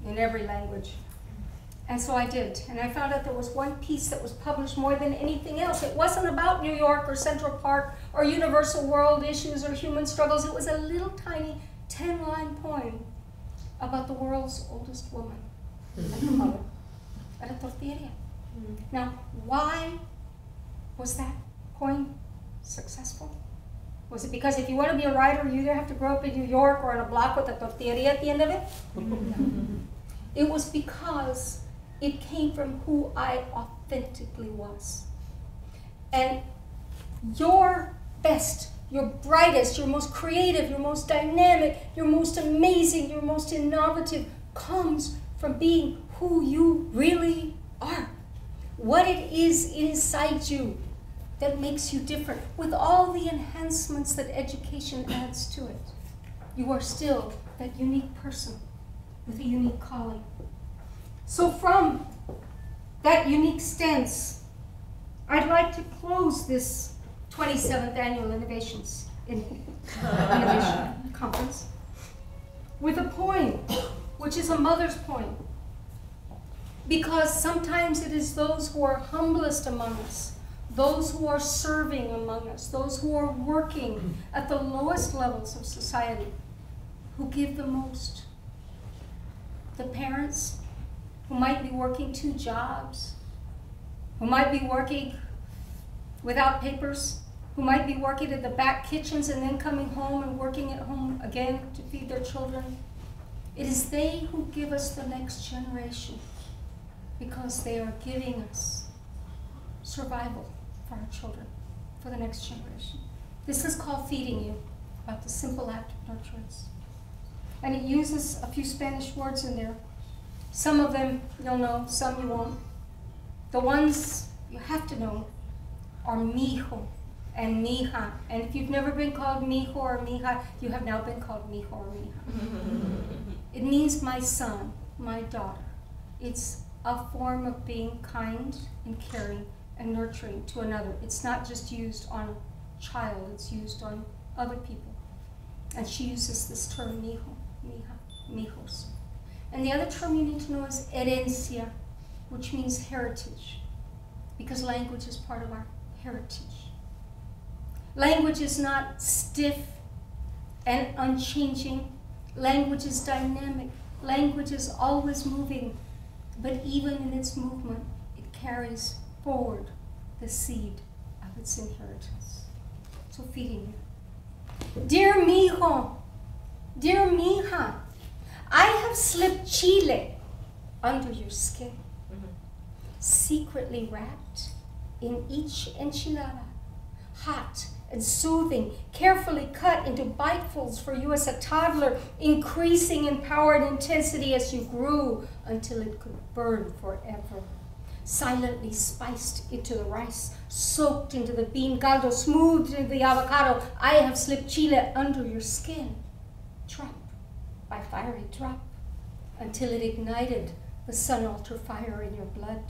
in every language. And so I did. And I found out there was one piece that was published more than anything else. It wasn't about New York or Central Park or universal world issues or human struggles. It was a little tiny 10 line poem about the world's oldest woman and her hmm. mother at a tortilleria. Now, why was that poem successful? Was it because if you want to be a writer, you either have to grow up in New York or in a block with a tortilleria at the end of it? [LAUGHS] it was because it came from who I authentically was. And your best, your brightest, your most creative, your most dynamic, your most amazing, your most innovative comes from being who you really are. What it is inside you that makes you different, with all the enhancements that education adds to it. You are still that unique person with a unique calling. So, from that unique stance, I'd like to close this 27th annual Innovations in, Innovation Conference with a poem, which is a mother's poem. Because sometimes it is those who are humblest among us those who are serving among us, those who are working at the lowest levels of society, who give the most. The parents who might be working two jobs, who might be working without papers, who might be working at the back kitchens and then coming home and working at home again to feed their children. It is they who give us the next generation because they are giving us survival for our children, for the next generation. This is called Feeding You, about the simple act of nurturance. And it uses a few Spanish words in there. Some of them you'll know, some you won't. The ones you have to know are mijo and mija. And if you've never been called mijo or mija, you have now been called mijo or mija. [LAUGHS] It means my son, my daughter. It's a form of being kind and caring and nurturing to another. It's not just used on a child, it's used on other people. And she uses this term, mijo, mija, mijos. And the other term you need to know is herencia, which means heritage, because language is part of our heritage. Language is not stiff and unchanging. Language is dynamic. Language is always moving. But even in its movement, it carries forward the seed of its inheritance. So feeding you. Dear mijo, dear mija, I have slipped chile under your skin, secretly wrapped in each enchilada, hot and soothing, carefully cut into bitefuls for you as a toddler, increasing in power and intensity as you grew until it could burn forever. Silently spiced into the rice, soaked into the bean caldo, smoothed into the avocado, I have slipped chile under your skin, by fiery drop, until it ignited the sun altar fire in your blood.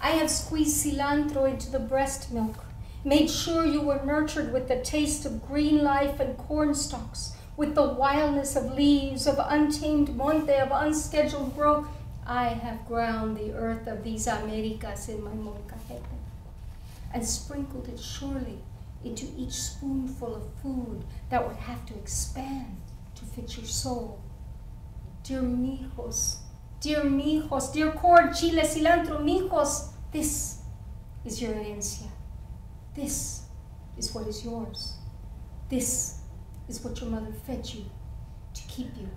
I have squeezed cilantro into the breast milk, made sure you were nurtured with the taste of green life and corn stalks, with the wildness of leaves, of untamed monte, of unscheduled growth. I have ground the earth of these Americas in my molcajete and sprinkled it surely into each spoonful of food that would have to expand fit your soul. Dear mijos, dear mijos, dear corn, chile, cilantro, mijos, this is your herencia. This is what is yours. This is what your mother fed you to keep you